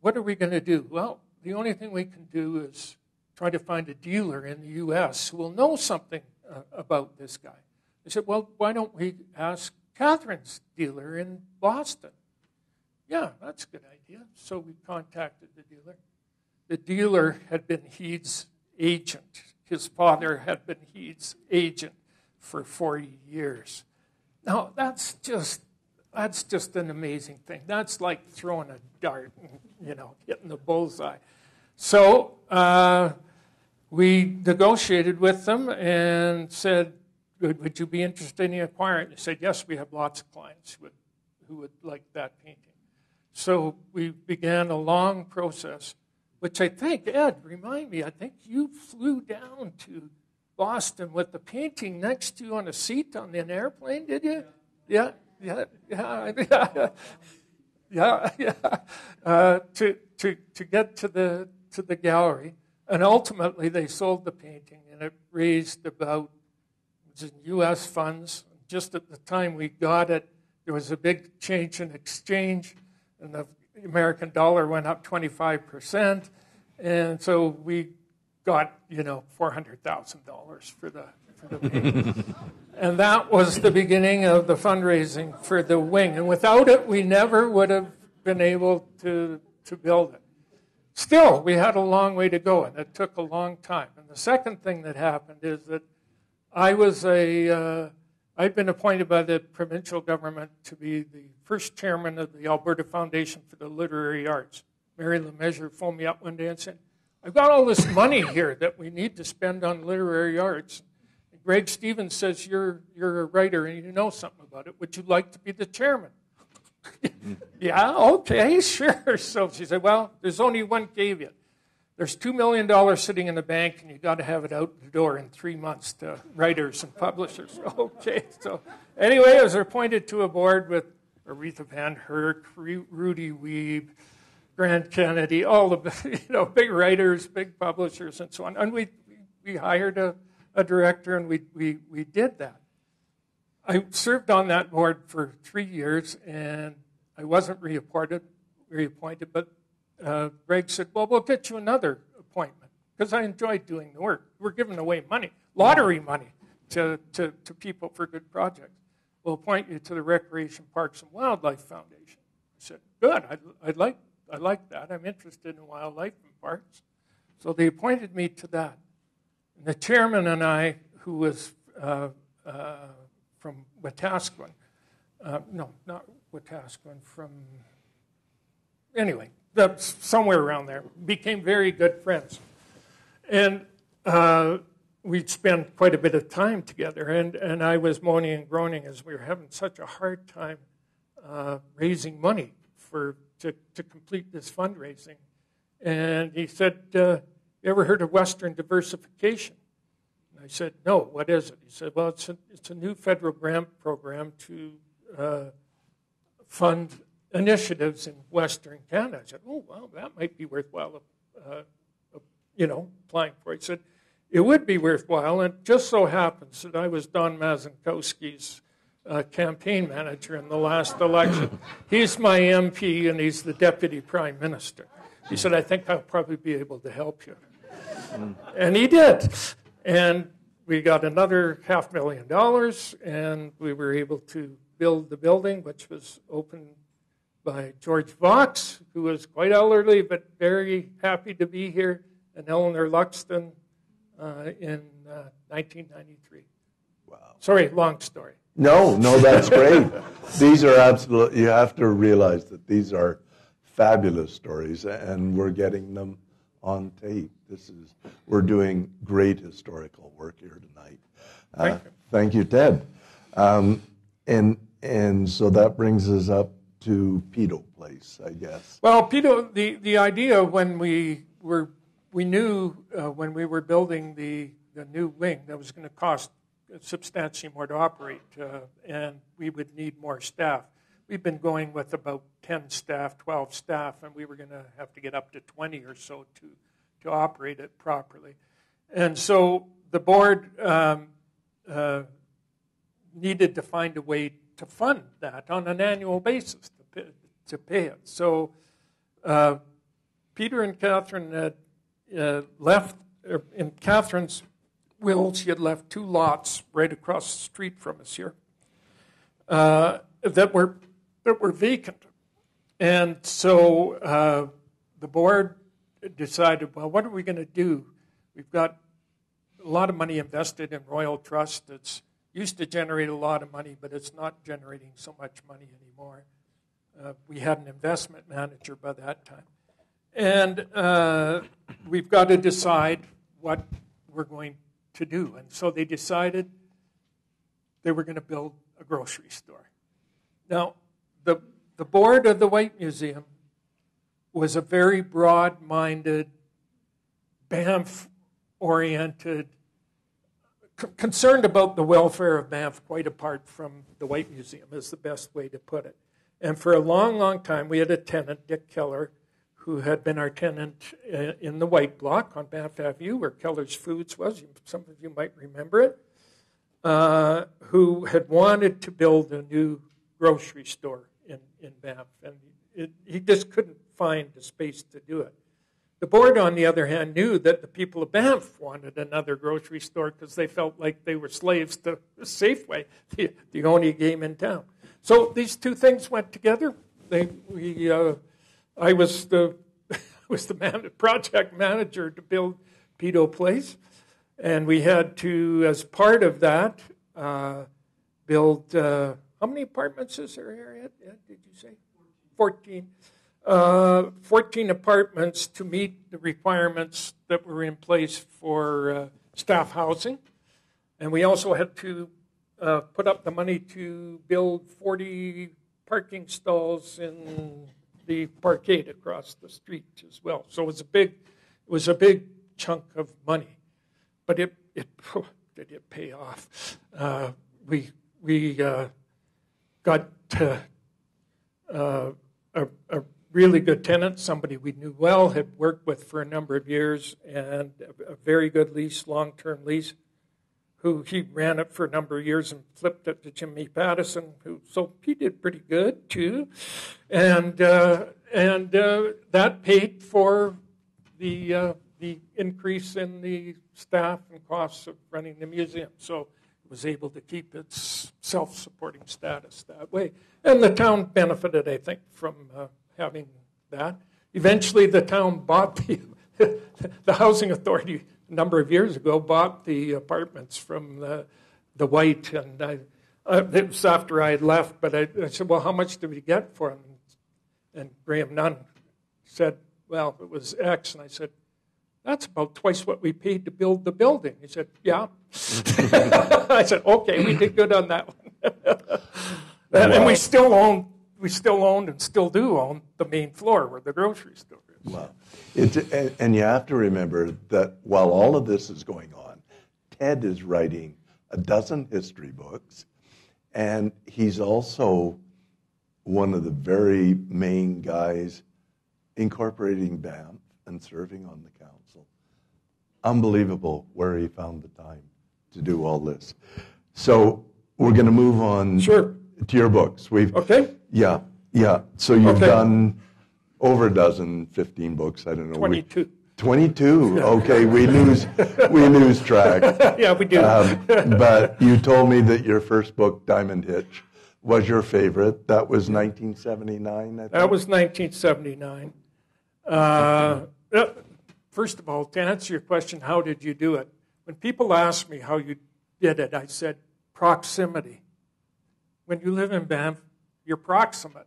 what are we going to do? Well, the only thing we can do is try to find a dealer in the U.S. who will know something uh, about this guy. I said, Well, why don't we ask Catharine's dealer in Boston? Yeah, that's a good idea. So we contacted the dealer. The dealer had been Heade's agent. His father had been Heade's agent for 40 years. Now, that's just that's just an amazing thing. That's like throwing a dart and, you know, hitting the bullseye. So uh, we negotiated with them and said, would, would you be interested in acquiring? It? They said, yes, we have lots of clients who would, who would like that painting. So we began a long process, which I think, Ed, remind me, I think you flew down to Boston with the painting next to you on a seat on an airplane, did you? Yeah, yeah, yeah, yeah, [laughs] yeah, yeah. Uh, to, to, to get to the, to the gallery. And ultimately, they sold the painting, and it raised about, it was in U.S. funds. Just at the time we got it, there was a big change in exchange, and the American dollar went up 25%. And so we got you know four hundred thousand dollars for the for the [laughs] wing, and that was the beginning of the fundraising for the wing. And without it, we never would have been able to to build it. Still, we had a long way to go, and it took a long time. And the second thing that happened is that I was a uh, I'd been appointed by the provincial government to be the first chairman of the Alberta Foundation for the Literary Arts. Mary LeMessurier phoned me up one day and said, I've got all this money here that we need to spend on literary arts. And Greg Stevens says you're, you're a writer and you know something about it. Would you like to be the chairman? [laughs] yeah, okay, [laughs] sure. So she said, Well, there's only one caveat. There's $2 million sitting in the bank, and you've got to have it out the door in three months to writers and publishers. [laughs] okay, so anyway, I was appointed to a board with Aritha Van Herk, Rudy Wiebe, Grant Kennedy, all the [laughs] you know, big writers, big publishers, and so on. And we, we hired a, a director, and we, we, we did that. I served on that board for three years, and I wasn't reappointed, reappointed but uh, Greg said, Well, we'll get you another appointment because I enjoyed doing the work. We're giving away money, lottery money, to, to, to people for good projects. We'll appoint you to the Recreation Parks and Wildlife Foundation. I said, Good, I'd, I'd like, I like that. I'm interested in wildlife and parks. So they appointed me to that. And the chairman and I, who was uh, uh, from Wetaskiwin, uh, no, not Wetaskiwin, from, anyway, the, somewhere around there, became very good friends. And uh, we'd spend quite a bit of time together. And, and I was moaning and groaning as we were having such a hard time uh, raising money for, to, to complete this fundraising. And he said, uh, You ever heard of Western diversification? I said, No, what is it? He said, Well, it's a, it's a new federal grant program to uh, fund initiatives in Western Canada. I said, oh, well, that might be worthwhile, uh, uh, you know, applying for. He said, it would be worthwhile. And it just so happens that I was Don Mazankowski's uh, campaign manager in the last election. he's my MP and he's the deputy prime minister. He said, I think I'll probably be able to help you. And he did. And we got another half million dollars, and we were able to build the building, which was open by George Vaux, who was quite elderly but very happy to be here, and Eleanor Luxton uh, in uh, 1993. Wow. Sorry, long story. No, no, that's great. these are absolute, you have to realize that these are fabulous stories, and we're getting them on tape. This is, we're doing great historical work here tonight. Uh, thank you. Thank you, Ted. Um, and, and so that brings us up to Peyto Place, I guess. Well, Peyto, the, the idea when we were we knew uh, when we were building the, the new wing that was going to cost substantially more to operate, uh, and we would need more staff. We've been going with about 10 staff, 12 staff, and we were going to have to get up to 20 or so to, to operate it properly. And so the board um, uh, needed to find a way to fund that on an annual basis to pay, to pay it. So uh, Peter and Catharine had uh, left, er, in Catharine's will, she had left two lots right across the street from us here uh, that, were, that were vacant. And so uh, the board decided, well, what are we going to do? We've got a lot of money invested in Royal Trust. It's used to generate a lot of money, but it's not generating so much money anymore. Uh, we had an investment manager by that time. And uh, we've got to decide what we're going to do. And so they decided they were going to build a grocery store. Now, the, the board of the Whyte Museum was a very broad minded, Banff oriented concerned about the welfare of Banff quite apart from the Whyte Museum, is the best way to put it. And for a long, long time, we had a tenant, Dick Keller, who had been our tenant uh, in the Whyte Block on Banff Avenue, where Keller's Foods was. Some of you might remember it. Uh, who had wanted to build a new grocery store in, in Banff. And it, he just couldn't find the space to do it. The board, on the other hand, knew that the people of Banff wanted another grocery store because they felt like they were slaves to Safeway, the, the only game in town. So these two things went together. They, we, uh, I was the, [laughs] was the man, project manager to build Peyto Place, and we had to, as part of that, uh, build. Uh, how many apartments is there here? Did you say? 14 uh, 14 apartments to meet the requirements that were in place for uh, staff housing. And we also had to uh, put up the money to build 40 parking stalls in the parkade across the street as well. So it was a big, it was a big chunk of money, but it it did it pay off. Uh, we we uh, got uh, a, a really good tenant, somebody we knew well, had worked with for a number of years, and a very good lease, long term lease who he ran it for a number of years and flipped it to Jimmy Pattison, who so he did pretty good too, and uh, and uh, that paid for the uh, the increase in the staff and costs of running the museum. So it was able to keep its self-supporting status that way, and the town benefited, I think, from uh, having that. Eventually, the town bought the [laughs] the housing authority a number of years ago, bought the apartments from the, the Whyte, and I, uh, it was after I had left, but I, I, said, well, how much did we get for them? And Graham Nunn said, well, it was X, and I said, that's about twice what we paid to build the building. He said, yeah. [laughs] I said, okay, we did good on that one. and, [laughs] and we still own, we still owned and still do own the main floor where the grocery store is. Wow. and, and you have to remember that while all of this is going on, Ted is writing a dozen history books, and he's also one of the very main guys incorporating Banff and serving on the council. Unbelievable where he found the time to do all this. So we're going to move on sure. to your books. We've okay. Yeah, yeah. So you've okay. done over a dozen, 15 books. I don't know. 22. We, 22. [laughs] Okay, we lose we lose track. [laughs] yeah, we do. Um, [laughs] but you told me that your first book, Diamond Hitch, was your favorite. That was 1979. That was 1979. Uh, uh, first of all, to answer your question, how did you do it? When people ask me how you did it, I said proximity. When you live in Banff, you're proximate.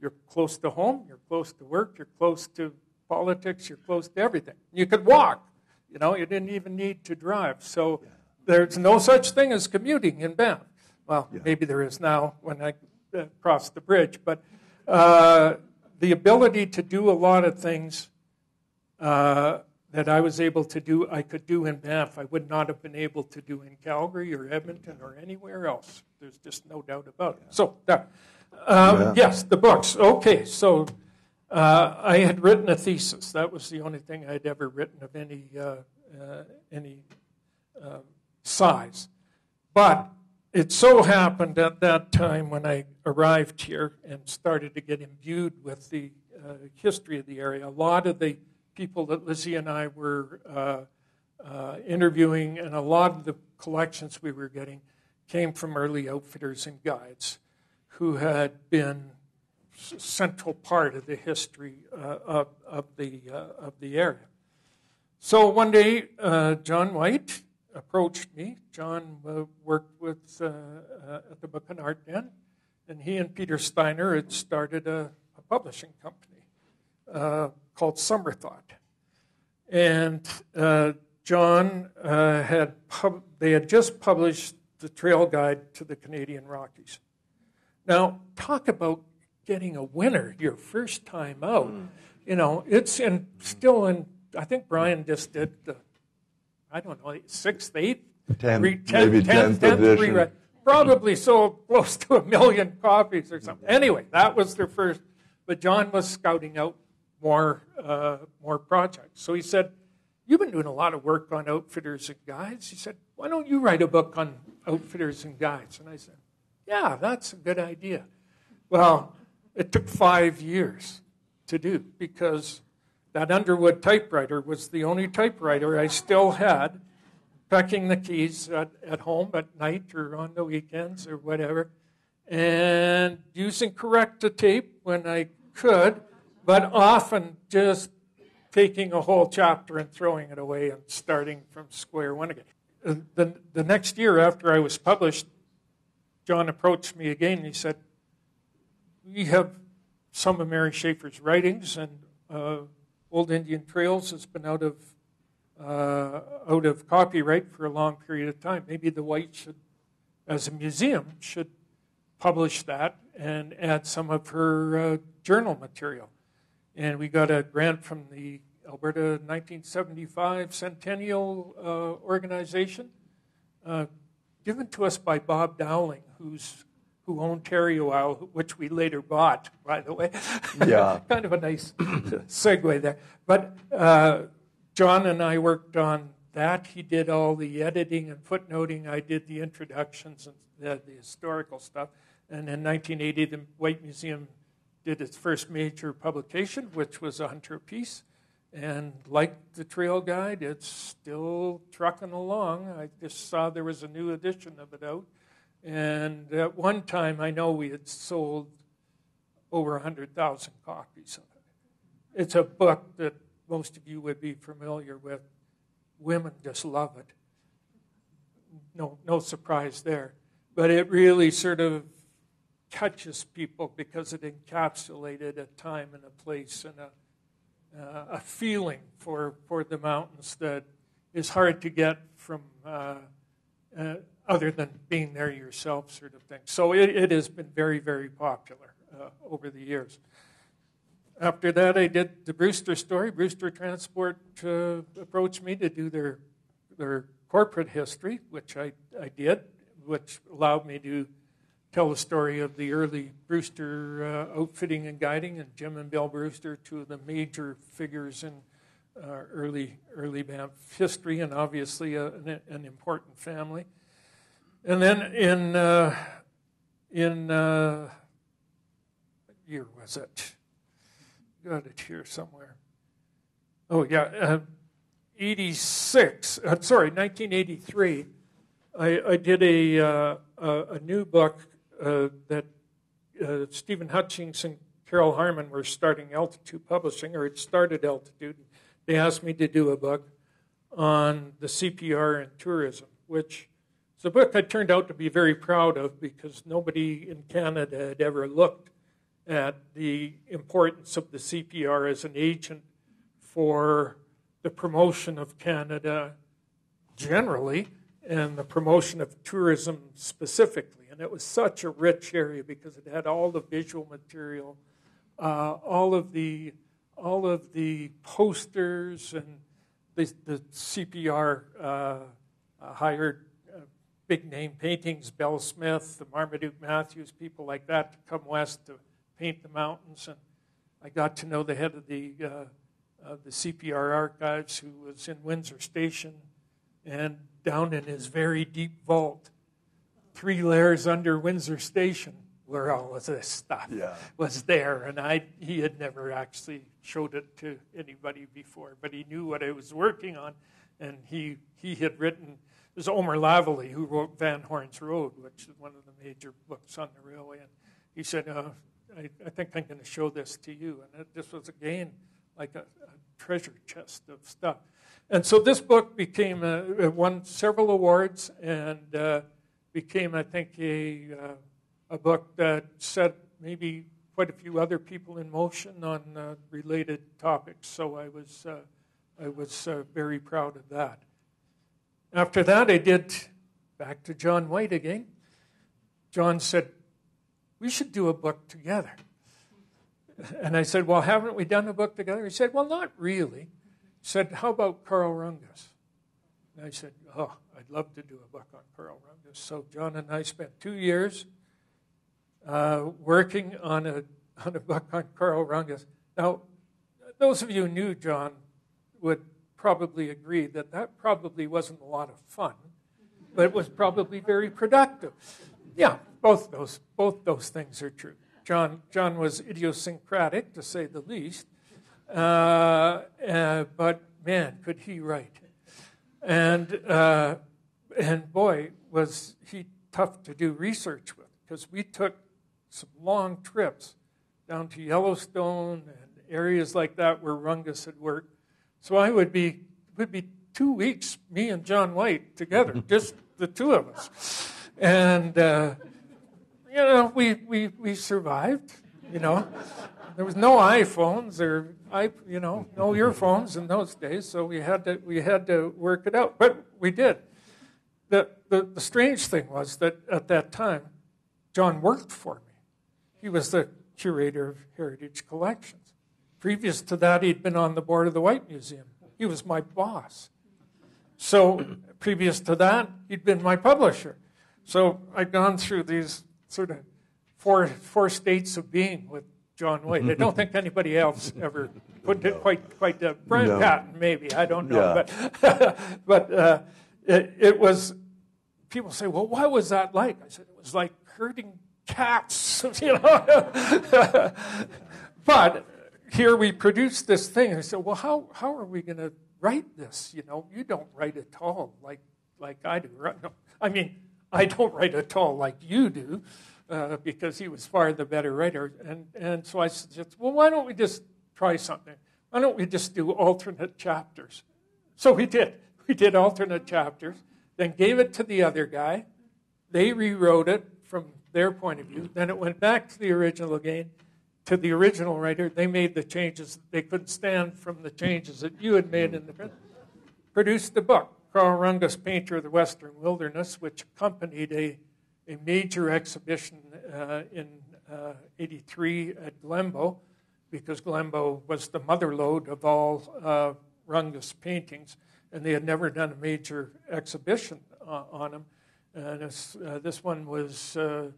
You're close to home, you're close to work, you're close to politics, you're close to everything. You could walk. You know, you didn't even need to drive. So yeah. there's no such thing as commuting in Banff. Well, yeah. maybe there is now when I uh, cross the bridge, but uh, the ability to do a lot of things uh, that I was able to do, I could do in Banff. I would not have been able to do in Calgary or Edmonton or anywhere else. There's just no doubt about it. So, that. Um, yeah. Yes, the books. Okay, so uh, I had written a thesis. That was the only thing I'd ever written of any uh, uh, any uh, size. But it so happened at that time when I arrived here and started to get imbued with the uh, history of the area, a lot of the people that Lizzie and I were uh, interviewing and a lot of the collections we were getting came from early outfitters and guides who had been central part of the history uh, of, of, the, uh, of the area. So one day, uh, Jon Whyte approached me. Jon uh, worked with uh, uh, at the Book and Art Den, and he and Peter Steiner had started a, a publishing company called Summerthought. And Jon had pub- they had just published the Trail Guide to the Canadian Rockies. Now, talk about getting a winner your first time out. Mm. You know, it's in still in. I think Brian just did the, I don't know, sixth, eighth, tenth, re, tenth maybe tenth, tenth, edition. Re- probably so close to a million copies or something. Anyway, that was their first. But Jon was scouting out more uh, more projects. So he said, "You've been doing a lot of work on outfitters and guides." He said, "Why don't you write a book on outfitters and guides?" And I said, yeah, that's a good idea. Well, it took five years to do because that Underwood typewriter was the only typewriter I still had, pecking the keys at, at home at night or on the weekends or whatever, and using correct-to-tape when I could, but often just taking a whole chapter and throwing it away and starting from square one again. Uh, the, the next year after I was published, Jon approached me again and he said, We have some of Mary Schäffer's writings, and uh, Old Indian Trails has been out of uh, out of copyright for a long period of time. Maybe the Whyte should, as a museum, should publish that and add some of her uh, journal material. And we got a grant from the Alberta 1975 Centennial uh, Organization, uh, given to us by Bob Dowling, who's who owned Tarry-a-While, which we later bought, by the way. Yeah. [laughs] kind of a nice segue there. But uh, Jon and I worked on that. He did all the editing and footnoting. I did the introductions and the, the historical stuff. And in 1980, the Whyte Museum did its first major publication, which was a Hunter piece. And like the trail guide, it's still trucking along. I just saw there was a new edition of it out. And at one time, I know we had sold over 100,000 copies of it. It's a book that most of you would be familiar with. Women just love it. No, no surprise there. But it really sort of touches people because it encapsulated a time and a place and a, uh, a feeling for, for the mountains that is hard to get from uh, uh, other than being there yourself, sort of thing. So it, it has been very, very popular uh, over the years. After that, I did the Brewster story. Brewster Transport uh, approached me to do their, their corporate history, which I, I did, which allowed me to tell the story of the early Brewster uh, outfitting and guiding, and Jim and Bill Brewster, two of the major figures in uh, early early Banff history, and obviously a, an, an, important family. And then in uh, in uh, what year was it? Got it here somewhere. Oh yeah, uh, 86. Uh, sorry, 1983. I, I did a, uh, a, a new book uh, that uh, Stephen Hutchings and Carol Harmon were starting Altitude Publishing, or it started Altitude. They asked me to do a book on the CPR and tourism, which is a book I turned out to be very proud of because nobody in Canada had ever looked at the importance of the CPR as an agent for the promotion of Canada generally and the promotion of tourism specifically. And it was such a rich area because it had all the visual material, uh, all of the all of the posters and the, the CPR uh, uh, hired uh, big name paintings, Bell Smith, the Marmaduke Matthews, people like that to come west to paint the mountains. And I got to know the head of the, uh, the CPR archives who was in Windsor Station and down in his very deep vault three layers under Windsor Station where all of this stuff yeah. was there. And I, he had never actually showed it to anybody before, but he knew what I was working on. And he, he had written, it was Omer Lavallee who wrote Van Horne's Road, which is one of the major books on the railway. And he said, uh, I, I, think I'm going to show this to you. And it, this was, again, like a, a, treasure chest of stuff. And so this book became, a, won several awards and uh, became, I think, a, uh, a book that set maybe quite a few other people in motion on uh, related topics. So I was, uh, I was uh, very proud of that. After that, I did back to Jon Whyte again. Jon said, We should do a book together. And I said, Well, haven't we done a book together? He said, Well, not really. He said, How about Carl Rungius? And I said, Oh, I'd love to do a book on Carl Rungius. So Jon and I spent two years uh, working on a, on a book on Carl Rungius. Now, those of you who knew Jon would probably agree that that probably wasn't a lot of fun, but it was probably very productive. Yeah, both those, both those things are true. Jon, Jon was idiosyncratic, to say the least, uh, uh, but man, could he write. And, uh, and boy, was he tough to do research with because we took some long trips down to Yellowstone and areas like that where Rungius had worked. So I would be would be two weeks, me and Jon Whyte together, [laughs] just the two of us, and uh, you know we, we we survived, you know, there was no iPhones or i you know no earphones in those days, so we had to we had to work it out. But we did. The the, the strange thing was that at that time, Jon worked for me. He was the curator of heritage collections. Previous to that, he'd been on the board of the Whyte Museum. He was my boss. So previous to that, he'd been my publisher. So I'd gone through these sort of four, four states of being with Jon Whyte. I don't think anybody else ever put it quite quite. Uh, Brian No. Patton, maybe I don't know, Yeah. but [laughs] but uh, it, it was. People say, "Well, what was that like?" I said, "It was like herding cats," [laughs] you know. [laughs] but here we produced this thing. I said, "Well, how how are we going to write this? You know, you don't write at all like like I do. Right? No, I mean, I don't write at all like you do." Uh, because he was far the better writer. And, and so I suggested, well, why don't we just try something? Why don't we just do alternate chapters? So we did. We [laughs] did alternate chapters, then gave it to the other guy. They rewrote it from their point of view. Then it went back to the original again, to the original writer. They made the changes. They couldn't stand from the changes that you had made in the print. Produced the book, Carl Rungius, Painter of the Western Wilderness, which accompanied a a major exhibition uh, in uh, 83 at Glenbow, because Glenbow was the mother lode of all uh, Rungius paintings, and they had never done a major exhibition uh, on them. And this, uh, this one was uh,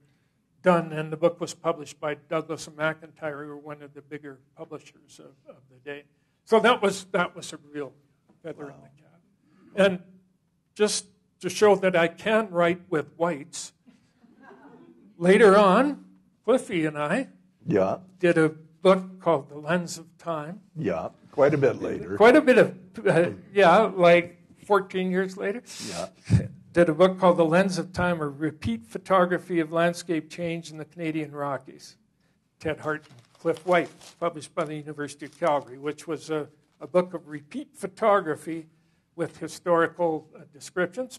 done, and the book was published by Douglas and McIntyre, who were one of the bigger publishers of, of the day. So that was, that was a real feather in the cap. And just to show that I can write with whites, Later on, Cliffy and I Yeah, did a book called The Lens of Time. yeah, quite a bit later. Quite a bit of, uh, yeah, like 14 years later. Yeah, [laughs] Did a book called The Lens of Time, a repeat photography of landscape change in the Canadian Rockies. Ted Hart and Cliff White, published by the University of Calgary, which was a, a book of repeat photography with historical uh, descriptions.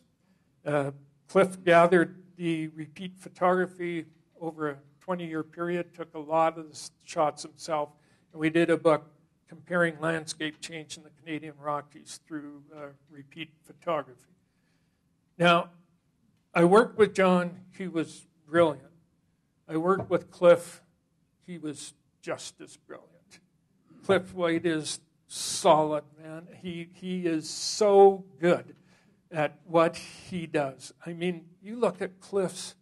Uh, Cliff gathered the repeat photography over a 20 year period, took a lot of the shots himself, and we did a book comparing landscape change in the Canadian Rockies through uh, repeat photography. Now, I worked with Jon, he was brilliant. I worked with Cliff, he was just as brilliant. Cliff White is solid, man. He, he is so good at what he does. I mean, you look at Cliff's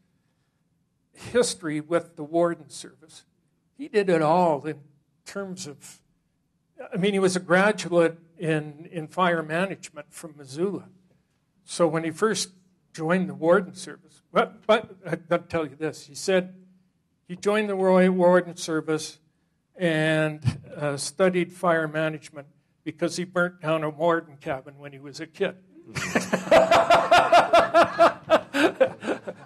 history with the Warden Service, he did it all in terms of, I mean, he was a graduate in, in fire management from Missoula. So when he first joined the Warden Service, but, but I've got to tell you this, he said he joined the Warden Service and uh, studied fire management because he burnt down a warden cabin when he was a kid. [laughs]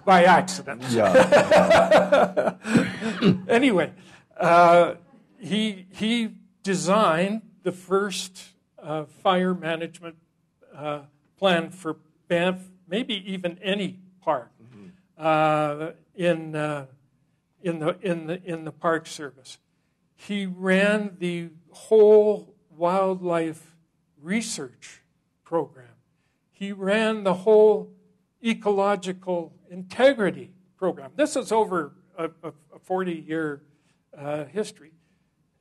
By accident. yeah, [laughs] Anyway, uh, he, he designed the first uh, fire management uh, plan for Banff, maybe even any park, uh, in, uh, in, the, in, the, in the Park Service. He ran the whole wildlife research program. He ran the whole ecological integrity program. This is over a, 40 year uh, history.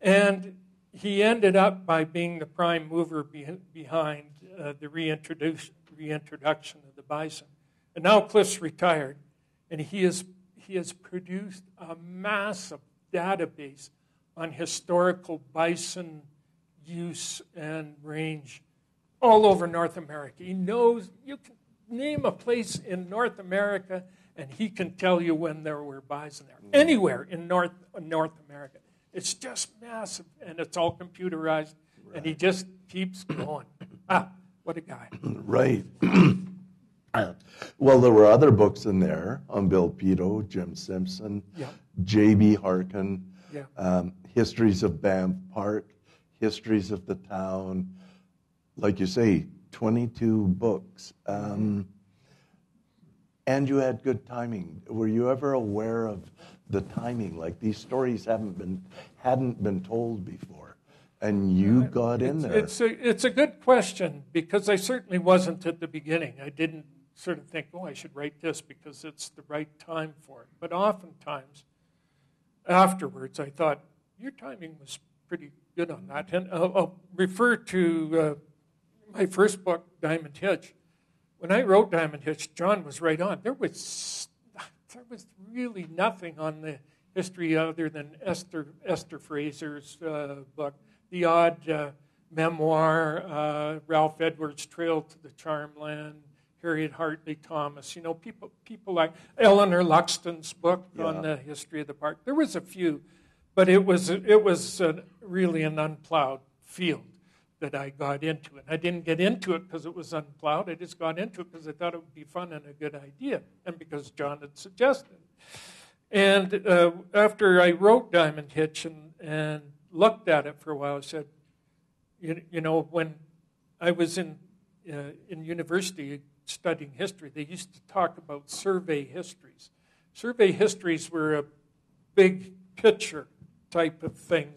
And he ended up by being the prime mover be- behind uh, the reintroduction, reintroduction of the bison. And now Cliff's retired, and he, is, he has produced a massive database on historical bison use and range all over North America. He knows, you can name a place in North America, and he can tell you when there were bison there. Anywhere in North, North America. It's just massive, and it's all computerized, and he just keeps [clears throat] going. Ah, what a guy. [clears throat] right. [clears throat] well, there were other books in there on Bill Peyto, Jim Simpson, Yeah. J.B. Harkin, Yeah. um, histories of Banff Park, histories of the town. Like you say, 22 books. Um, and you had good timing. Were you ever aware of the timing. Like these stories haven't been hadn't been told before, and you got in it's, there. It's a, it's a good question because I certainly wasn't at the beginning. I didn't sort of think, oh, I should write this because it's the right time for it. But oftentimes, afterwards, I thought, your timing was pretty good on that. And I'll, I'll refer to uh, my first book, Diamond Hitch. When I wrote Diamond Hitch, Jon was right on. There was, there was really nothing on the history other than Esther, Esther Fraser's uh, book, the odd uh, memoir, uh, Ralph Edwards' Trail to the Charmed Land, Harriet Hartley Thomas. You know, people, people like Eleanor Luxton's book yeah. on the history of the park. There was a few, but it was, it was a, really an unplowed field that I got into. And I didn't get into it because it was unplowed. I just got into it because I thought it would be fun and a good idea, and because Jon had suggested. And uh, after I wrote Diamond Hitch and, and looked at it for a while, I said, you, you know, when I was in, uh, in university studying history, they used to talk about survey histories. Survey histories were a big picture type of thing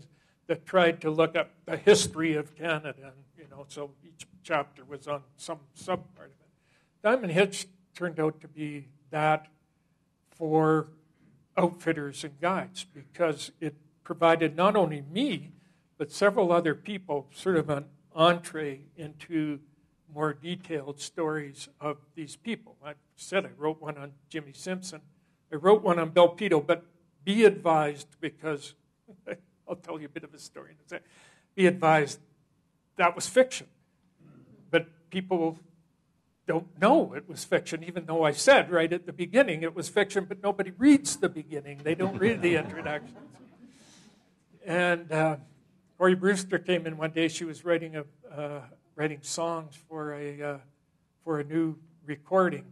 that tried to look up the history of Canada, and you know, so each chapter was on some sub part of it. Diamond Hitch turned out to be that for outfitters and guides because it provided not only me but several other people sort of an entree into more detailed stories of these people. I said I wrote one on Jimmy Simpson. I wrote one on Bill Peyto, but be advised because [laughs] I'll tell you a bit of a story in a second. Be advised that was fiction. But people don't know it was fiction, even though I said right at the beginning it was fiction, but nobody reads the beginning. They don't read the introductions. And uh, Corey Brewster came in one day. She was writing, a, uh, writing songs for a, uh, for a new recording,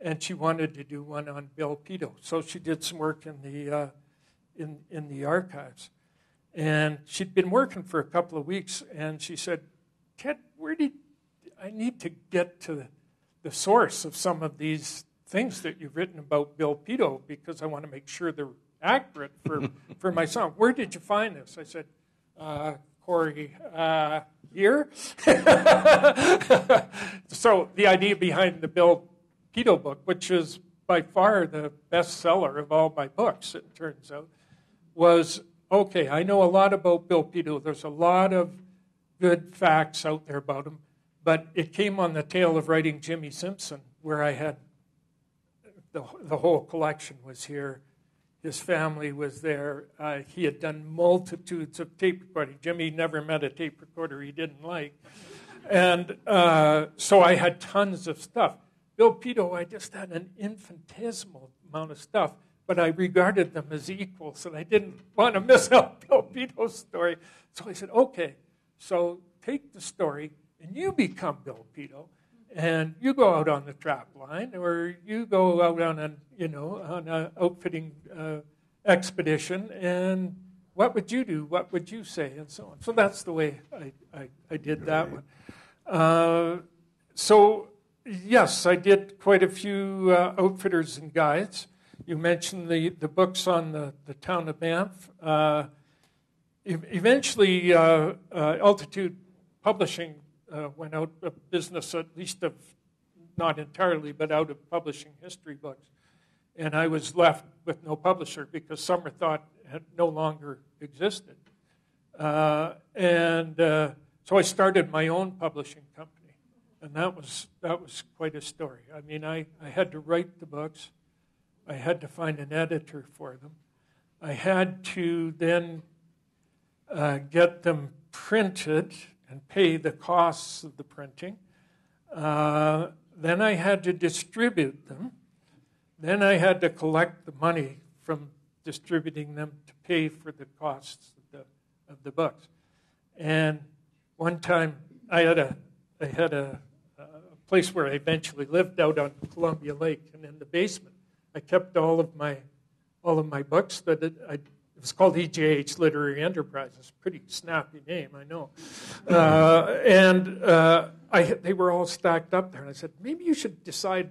and she wanted to do one on Bill Peyto. So she did some work in the, uh, in, in the archives. And she'd been working for a couple of weeks, and she said, Ted, where did I need to get to the, the source of some of these things that you've written about Bill Peyto because I want to make sure they're accurate for, [laughs] for my song. Where did you find this? I said, uh, Corey, uh, here. [laughs] so the idea behind the Bill Peyto book, which is by far the bestseller of all my books, it turns out, was okay, I know a lot about Bill Peyto. There's a lot of good facts out there about him, but it came on the tail of writing Jimmy Simpson, where I had the, the whole collection was here. His family was there. Uh, he had done multitudes of tape recording. Jimmy never met a tape recorder he didn't like. And uh, so I had tons of stuff. Bill Peyto, I just had an infinitesimal amount of stuff but I regarded them as equals, and I didn't want to miss out [laughs] Bill Peyto's story. So I said, okay, so take the story, and you become Bill Pidto, and you go out on the trap line, or you go out on a, you know, on an outfitting uh, expedition, and what would you do? What would you say? And so on. So that's the way I, I, I did that one. Uh, so, yes, I did quite a few uh, outfitters and guides. You mentioned the, the books on the, the town of Banff. Uh, eventually, uh, uh, Altitude Publishing uh, went out of business, at least of not entirely, but out of publishing history books. And I was left with no publisher because Summerthought had no longer existed. Uh, and so I started my own publishing company. And that was, that was quite a story. I mean, I, I had to write the books. I had to find an editor for them. I had to then uh, get them printed and pay the costs of the printing. Uh, then I had to distribute them. Then I had to collect the money from distributing them to pay for the costs of the, of the books. And one time I had a, I had a, a place where I eventually lived out on Columbia Lake, and in the basement I kept all of my all of my books that it, I, it was called EJH Literary Enterprises. Pretty snappy name, I know. Uh, and uh, I, they were all stacked up there, and I said, maybe you should decide,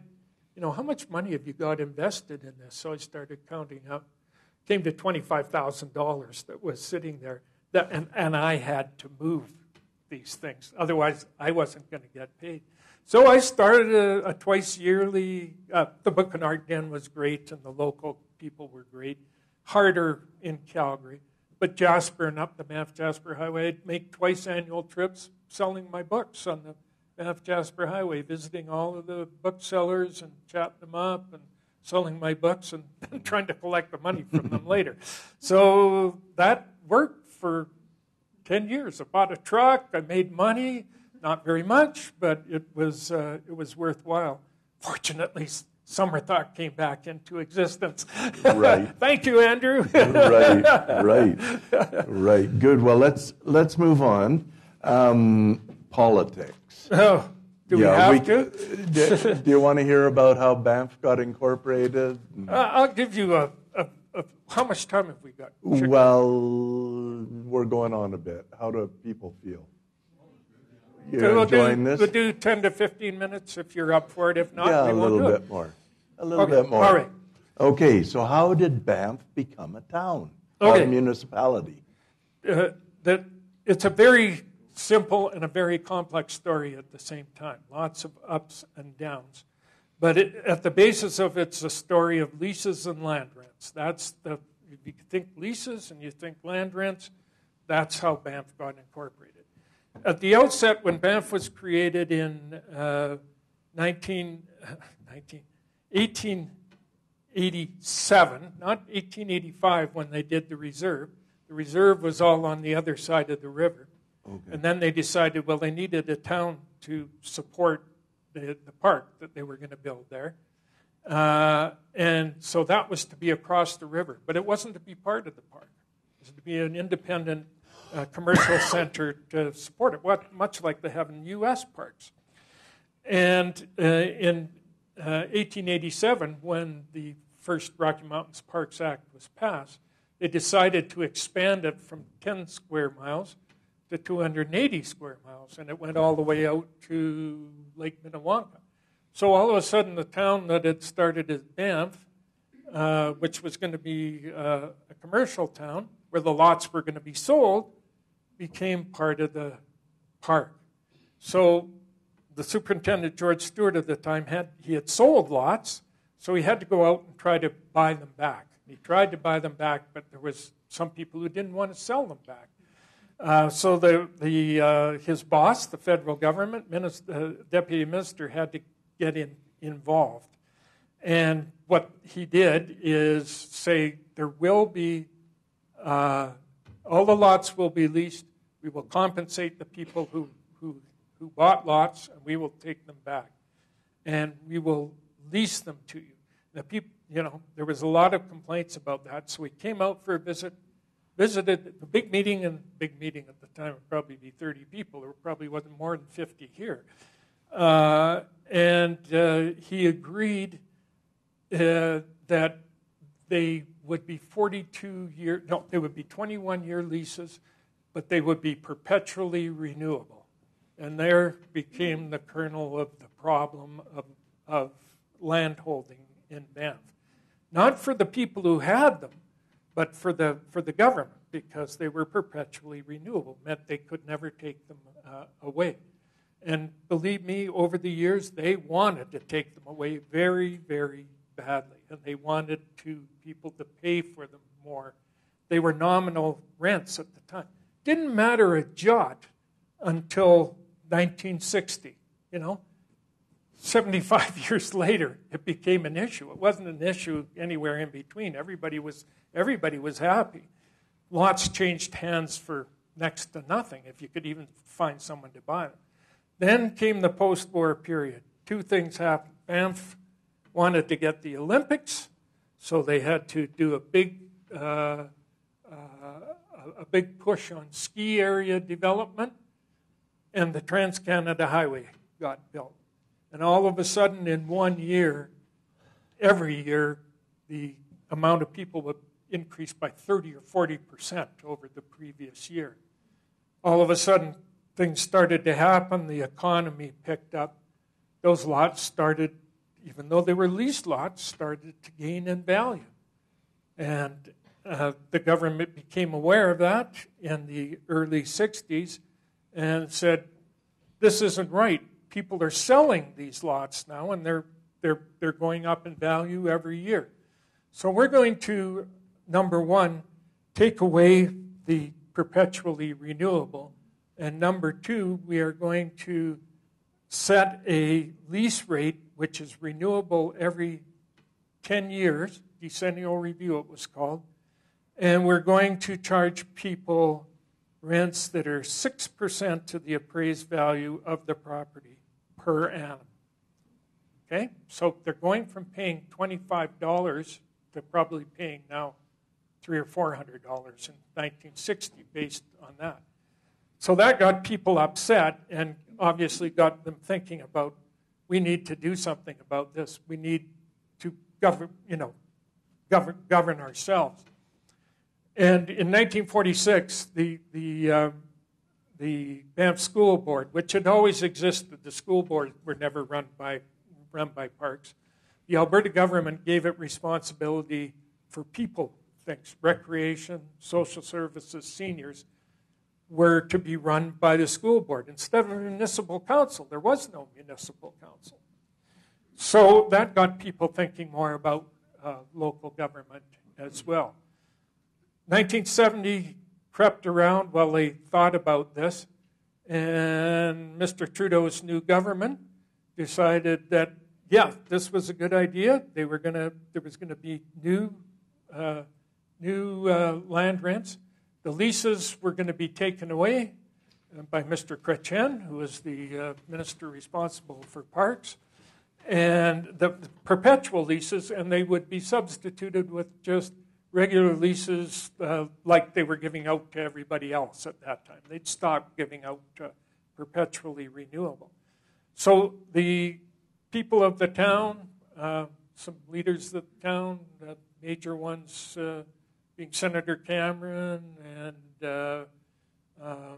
you know, how much money have you got invested in this? So I started counting up, came to $25,000 that was sitting there. That, and, and I had to move these things. Otherwise, I wasn't going to get paid. So I started a, a twice yearly. Uh, the Book and Art Den was great, and the local people were great. Harder in Calgary, but Jasper and up the Banff Jasper Highway, I'd make twice annual trips selling my books on the Banff Jasper Highway, visiting all of the booksellers and chatting them up and selling my books and [laughs] trying to collect the money from them later. [laughs] So that worked for 10 years. I bought a truck, I made money, not very much, but it was, uh, it was worthwhile. Fortunately, Summerthought came back into existence. Right. [laughs] Thank you, Andrew. right, right, [laughs] right. Good. Well, let's let's move on. Um, politics. Oh, do we have to? Do, do you want to hear about how Banff got incorporated? Uh, I'll give you a, a, a, How much time have we got? Well, we're going on a bit. How do people feel? You we'll enjoying do, this? We'll do 10 to 15 minutes if you're up for it. If not, yeah, we a won't little do bit it. more. A little Okay, bit more. all right. Okay, so how did Banff become a town or Okay. a municipality? uh, that it's a very simple and a very complex story at the same time. Lots of ups and downs. But it, at the basis of it's a story of leases and land rents. That's the, if you think leases and you think land rents, that's how Banff got incorporated. At the outset, when Banff was created in uh, 19, [laughs] 19, 1887, not 1885 when they did the reserve, the reserve was all on the other side of the river. Okay. And then they decided, well, they needed a town to support the, the park that they were going to build there. Uh, and so that was to be across the river, but it wasn't to be part of the park. It was to be an independent uh, commercial center to support it, what, much like they have in U.S. parks. And uh, in uh, 1887, when the first Rocky Mountains Parks Act was passed, they decided to expand it from 10 square miles to 280 square miles, and it went all the way out to Lake Minnewanka. So all of a sudden, the town that had started as Banff, uh, which was going to be uh, a commercial town where the lots were going to be sold, became part of the park. So the superintendent George Stewart at the time had he had sold lots, so he had to go out and try to buy them back. He tried to buy them back, but there was some people who didn't want to sell them back. Uh, so the, the, uh, his boss, the federal government, minister, uh, deputy minister, had to get in, involved. And what he did is say there will be, uh, all the lots will be leased. We will compensate the people who, who, who bought lots, and we will take them back. And we will lease them to you. The people, you know, there was a lot of complaints about that, so we came out for a visit, visited the big meeting, and big meeting at the time would probably be 30 people. There probably wasn't more than 50 here. Uh, and uh, he agreed uh, that they would be 42 year, no, they would be 21 year leases, but they would be perpetually renewable. And there became the kernel of the problem of, of landholding in Banff. Not for the people who had them, but for the, for the government, because they were perpetually renewable, meant they could never take them uh, away. And believe me, over the years, they wanted to take them away very, very badly. And they wanted to people to pay for them more. They were nominal rents at the time. Didn't matter a jot until 1960, you know. 75 [laughs] years later, it became an issue. It wasn't an issue anywhere in between. Everybody was, everybody was happy. Lots changed hands for next to nothing, if you could even find someone to buy them. Then came the post war period. Two things happened. Banff wanted to get the Olympics, so they had to do a big, uh, uh, a big push on ski area development, and the Trans Canada Highway got built. And all of a sudden, in one year, every year, the amount of people would increase by 30 or 40 percent over the previous year. All of a sudden, things started to happen. The economy picked up. Those lots started, even though they were leased lots, started to gain in value. And uh, the government became aware of that in the early 60s and said, This isn't right. People are selling these lots now, and they're, they're, they're going up in value every year. So we're going to, number one, take away the perpetually renewable. And number two, we are going to set a lease rate which is renewable every 10 years, decennial review it was called, and we're going to charge people rents that are 6% to the appraised value of the property per annum. Okay? So they're going from paying $25 to probably paying now three or four hundred dollars in 1960 based on that. So that got people upset and obviously got them thinking about we need to do something about this. We need to govern, you know, govern, govern ourselves. And in 1946, the, the, uh, the Banff School Board, which had always existed, the school boards were never run by, run by parks. The Alberta government gave it responsibility for people things recreation, social services, seniors were to be run by the school board instead of a municipal council. There was no municipal council. So that got people thinking more about uh, local government as well. 1970 crept around while they thought about this, and Mr. Trudeau's new government decided that, yeah, this was a good idea. They were gonna, there was going to be new, uh, new uh, land rents. The leases were going to be taken away by Mr. Chrétien, who was the uh, minister responsible for parks, and the, the perpetual leases, and they would be substituted with just regular leases uh, like they were giving out to everybody else at that time. They'd stop giving out uh, perpetually renewable. So the people of the town, uh, some leaders of the town, the major ones uh, being Senator Cameron and uh, um,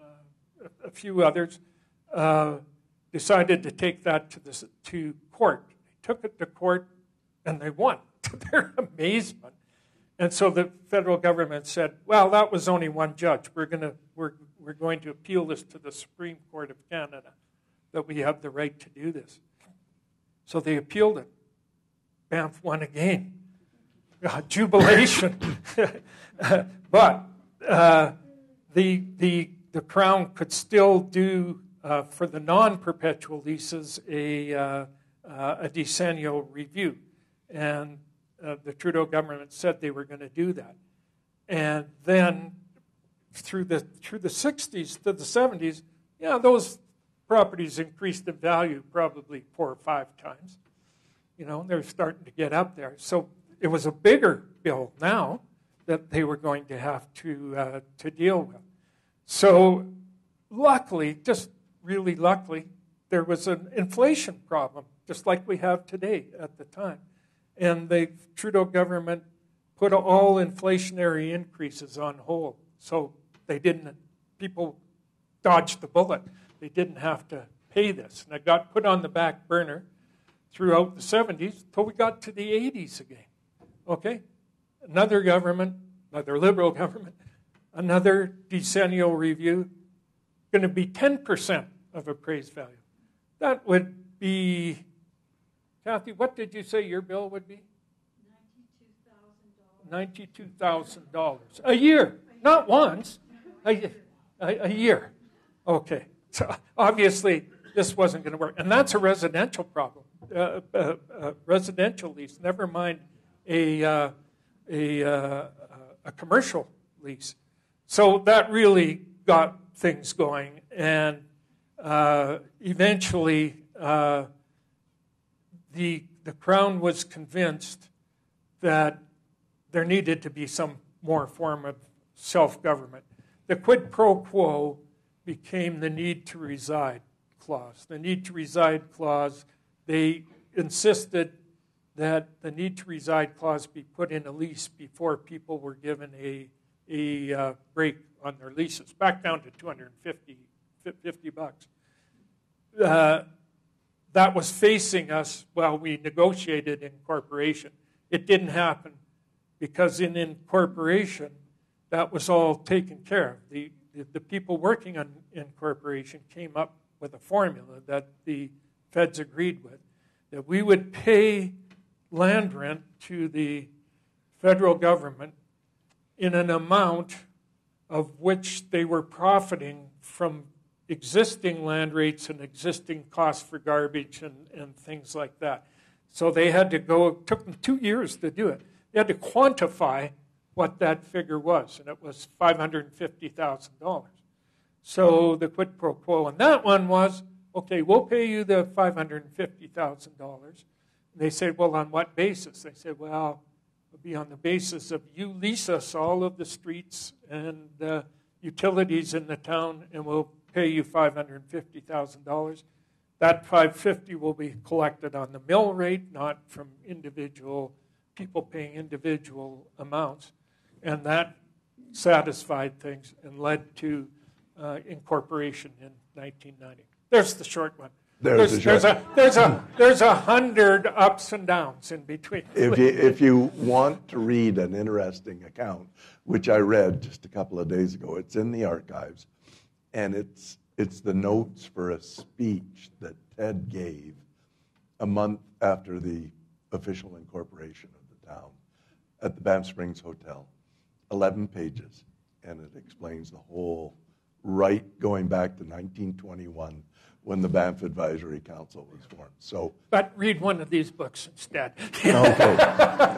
uh, a few others, decided to take that to, the, to court. They took it to court and they won [laughs] to their amazement. And so the federal government said, well, that was only one judge. We're, gonna, we're, we're going to appeal this to the Supreme Court of Canada, that we have the right to do this. So they appealed it. Banff won again. Uh, jubilation. [laughs] but uh, the, the, the Crown could still do, uh, for the non perpetual leases, a, uh, uh, a decennial review. And uh, the Trudeau government said they were going to do that. And then through the, through the 60s to the 70s, yeah, those properties increased in value probably four or five times. You know, they're starting to get up there. So it was a bigger bill now that they were going to have to, uh, to deal with. So luckily, just really luckily, there was an inflation problem, just like we have today at the time and the Trudeau government put all inflationary increases on hold. So they didn't, people dodged the bullet. They didn't have to pay this. And it got put on the back burner throughout the 70s until we got to the 80s again. Okay? Another government, another liberal [laughs] government, another decennial review, going to be 10% of appraised value. That would be Kathy, what did you say your bill would be? $92,000. A year, not once, a, a, a year. Okay, so obviously this wasn't going to work. And that's a residential problem. Uh, uh, uh, residential lease, never mind a, uh, a, uh, a commercial lease. So that really got things going. And uh, eventually, the, the Crown was convinced that there needed to be some more form of self government. The quid pro quo became the need to reside clause. The need to reside clause, they insisted that the need to reside clause be put in a lease before people were given a, a uh, break on their leases, back down to 250 50 bucks. Uh, that was facing us while we negotiated incorporation. It didn't happen because in incorporation, that was all taken care of. The, the, the people working on incorporation came up with a formula that the feds agreed with that we would pay land rent to the federal government in an amount of which they were profiting from existing land rates and existing costs for garbage and, and things like that. So they had to go, it took them two years to do it. They had to quantify what that figure was, and it was $550,000. So the quid pro quo on that one was okay, we'll pay you the $550,000. They said, well, on what basis? They said, well, it'll be on the basis of you lease us all of the streets and uh, utilities in the town, and we'll pay you $550,000. That 550 will be collected on the mill rate, not from individual people paying individual amounts. And that satisfied things and led to uh, incorporation in 1990. There's the short one. There's, there's, the there's, a, there's, a, there's a hundred ups and downs in between. If you, if you want to read an interesting account, which I read just a couple of days ago, it's in the archives, and it's, it's the notes for a speech that Ted gave a month after the official incorporation of the town at the Banff Springs Hotel. 11 pages, and it explains the whole right going back to 1921 when the Banff Advisory Council was formed. So, but read one of these books instead. okay,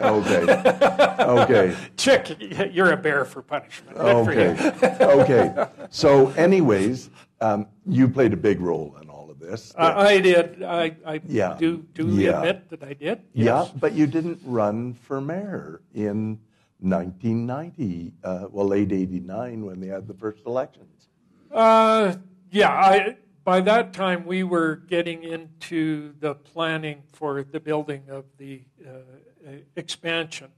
okay, okay. Chick, you're a bear for punishment. Good okay, for okay. So, anyways, um, you played a big role in all of this. Uh, I did. I, I Yeah. do do Yeah. admit that I did. Yeah, but you didn't run for mayor in 1990, uh, well, late 89 when they had the first elections. Uh, yeah. I, by that time, we were getting into the planning for the building of the uh, expansion.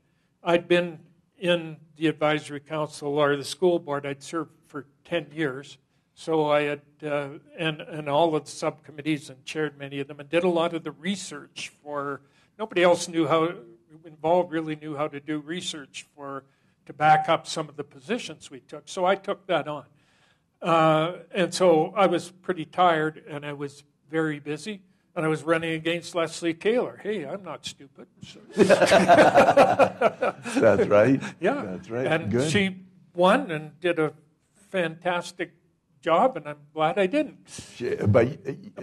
I'd been in the advisory council or the school board. I'd served for 10 years. So I had, uh, and, and all of the subcommittees and chaired many of them and did a lot of the research for, nobody else knew how, involved really knew how to do research for, to back up some of the positions we took. So I took that on. Uh, and so I was pretty tired and I was very busy. And I was running against Leslie Taylor. Hey, I'm not stupid. So, [laughs] That's right. yeah. That's right. And Good. she won and did a fantastic job, and I'm glad I didn't. She- but,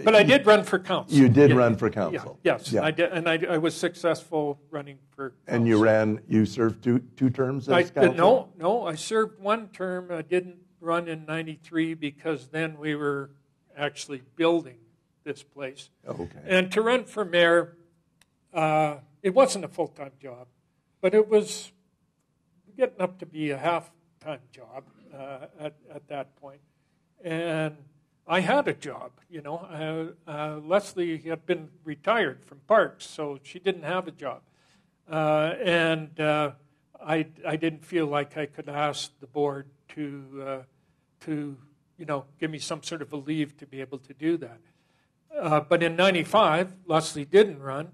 But I did run for council. You did Yeah, run for yeah, council. yes, Yeah. I did, and I, I was successful running for. Council. And you ran, you served two, two terms as I, council? no, no, I served one term. I didn't run in '93 because then we were actually building this place. Okay. And to run for mayor, uh, it wasn't a full time job, but it was getting up to be a half time job uh, at, at that point. And I had a job, you know. Uh, uh, Leslie had been retired from Parks, so she didn't have a job. Uh, and uh, I, I didn't feel like I could ask the board to, uh, to, you know, give me some sort of a leave to be able to do that. Uh, but in 95, Leslie didn't run,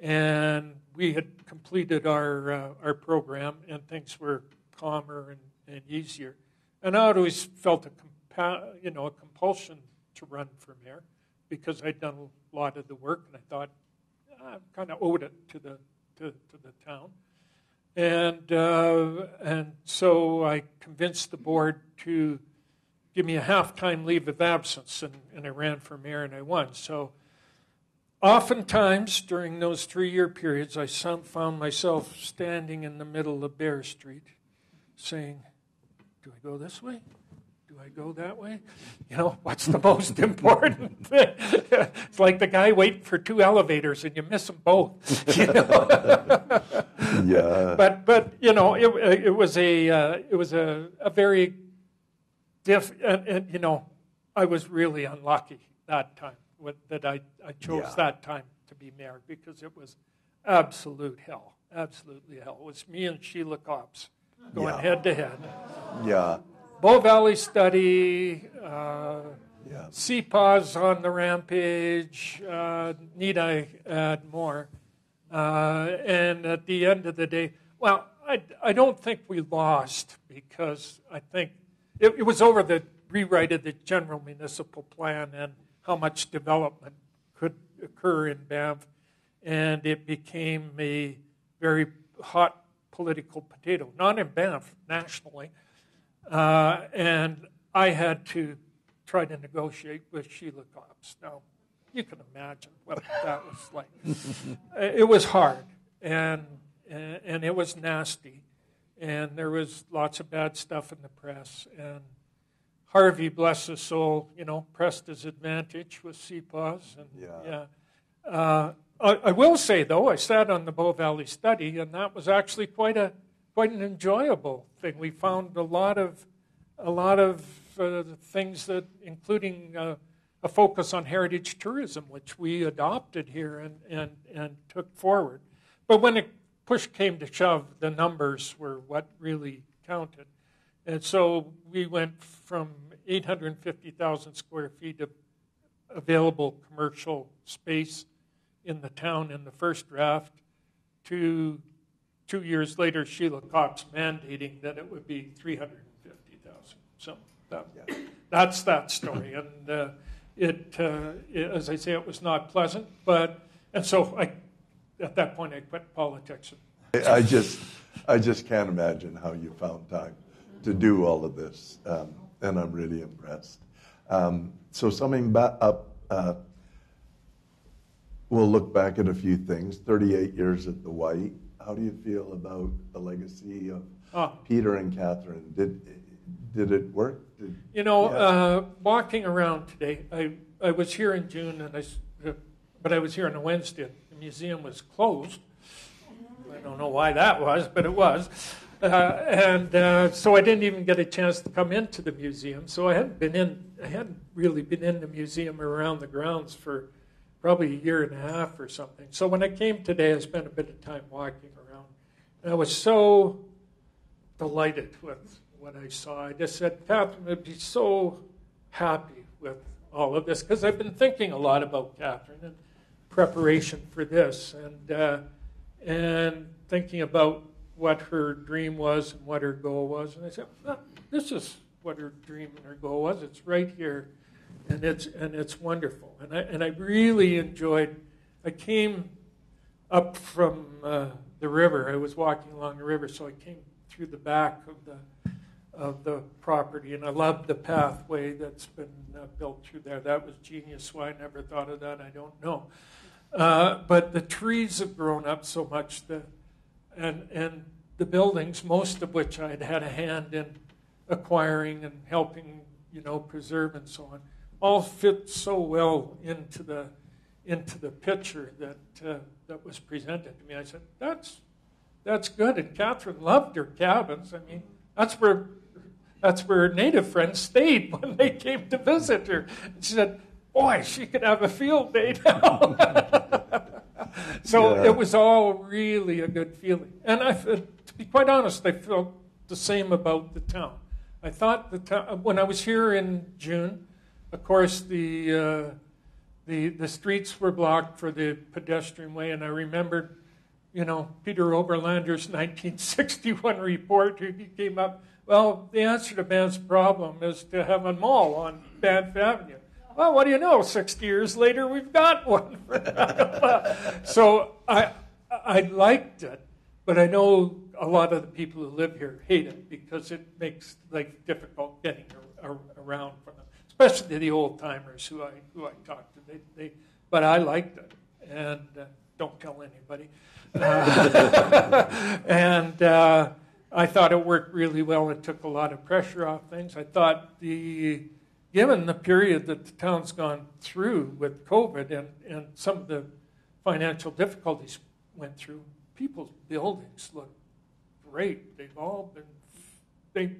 and we had completed our, uh, our program, and things were calmer and, and easier. And I always felt a, compa- you know, a compulsion to run for mayor because I'd done a lot of the work, and I thought "Ah, I kind of owed it to the, to, to the town. And, uh, and so I convinced the board to give me a half-time leave of absence, and, and I ran for mayor and I won. So oftentimes during those three-year periods, I found myself standing in the middle of Bear Street saying, do I go this way? Do I go that way? You know, [laughs] what's the most [laughs] important thing? [laughs] it's like the guy waiting for two elevators and you miss them both. You know? Yeah. but but you know it, it was a uh, it was a, a very diff and, and you know I was really unlucky that time with, that I, I chose Yeah. that time to be mayor because it was absolute hell absolutely hell it was me and Sheila Copps going Yeah. head to head yeah. Bow Valley study uh, Yeah. CPAWS on the rampage. Uh, need I add more? Uh, and at the end of the day, well, I, I don't think we lost because I think it, it was over the rewrite of the general municipal plan and how much development could occur in Banff, and it became a very hot political potato, not in Banff, nationally. Uh, and I had to try to negotiate with Sheila Copps. Now, you can imagine what that was like. [laughs] it was hard, and, and it was nasty, and there was lots of bad stuff in the press, and Harvey, bless his soul, you know, pressed his advantage with CPAWS. And, yeah. yeah. Uh, I, I, will say, though, I sat on the Bow Valley study, and that was actually quite a quite an enjoyable thing. We found a lot of a lot of uh, things that, including uh, a focus on heritage tourism, which we adopted here and, and, and took forward. But when it push came to shove, the numbers were what really counted. And so we went from 850,000 square feet of available commercial space in the town in the first draft to two years later, Sheila Copps mandating that it would be 350,000. So that, that's that story. And uh, it, uh, it, as I say, it was not pleasant. But and so I, at that point, I quit politics. I just, I just can't imagine how you found time to do all of this, um, and I'm really impressed. Um, so, summing back up, uh, we'll look back at a few things. 38 years at the Whyte. How do you feel about the legacy of oh. Peter and Catharine? Did did it work? Did, you know, yeah. uh, walking around today, I I was here in June, and I, but I was here on a Wednesday. Museum was closed. I don't know why that was, but it was. Uh, and uh, so I didn't even get a chance to come into the museum. So I hadn't been in, I hadn't really been in the museum or around the grounds for probably a year and a half or something. So when I came today, I spent a bit of time walking around. And I was so delighted with what I saw. I just said, Catharine would be so happy with all of this because I've been thinking a lot about Catharine in preparation for this and, uh, and thinking about what her dream was and what her goal was. And I said, well, this is what her dream and her goal was. It's right here, and it's and it's wonderful. And I and I really enjoyed. I came up from uh, the river. I was walking along the river, so I came through the back of the of the property, and I loved the pathway that's been uh, built through there. That was genius. Why I never thought of that, I don't know. Uh, but the trees have grown up so much that and, and the buildings, most of which I had had a hand in acquiring and helping, you know, preserve and so on, all fit so well into the into the picture that uh, that was presented to me. I said, "That's that's good." And Catharine loved her cabins. I mean, that's where that's where her native friends stayed [laughs] when they came to visit her. She said, "Boy, she could have a field day now." [laughs] so yeah. it was all really a good feeling. And I, to be quite honest, I felt the same about the town. I thought the town, when I was here in June, of course, the, uh, the, the streets were blocked for the pedestrian way, and I remembered, you know, Peter Oberlander's [laughs] 1961 report. He came up, well, the answer to Banff's problem is to have a mall on Banff Avenue. Well, what do you know? 60 years later, we've got one. [laughs] so I, I liked it, but I know a lot of the people who live here hate it because it makes life difficult getting around for them, especially the old timers who I who I talk to. They, they, but I liked it, and uh, don't tell anybody. Uh, [laughs] and uh, I thought it worked really well. It took a lot of pressure off things. I thought the given the period that the town's gone through with COVID and, and some of the financial difficulties went through, people's buildings look great. They've all been they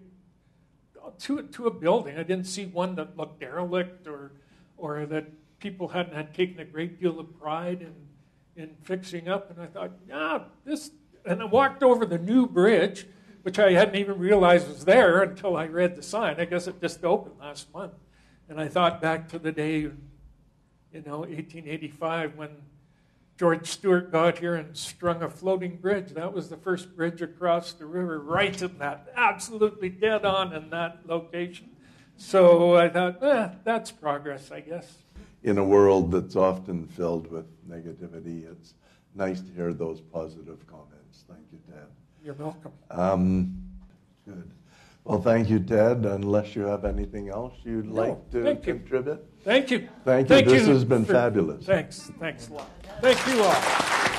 to to a building. I didn't see one that looked derelict or or that people hadn't had taken a great deal of pride in in fixing up. And I thought, yeah, this. And I walked over the new bridge which I hadn't even realized was there until I read the sign. I guess it just opened last month. And I thought back to the day, you know, 1885, when George Stewart got here and strung a floating bridge. That was the first bridge across the river, right in that, absolutely dead on in that location. So I thought, eh, that's progress, I guess. In a world that's often filled with negativity, it's nice to hear those positive comments. Thank you, Ted. You're welcome. Um, good. Well, thank you, Ted. Unless you have anything else you'd No, like to thank you. contribute. Thank you. Thank you. This has been fabulous. Thanks. Thanks a lot. Thank you all.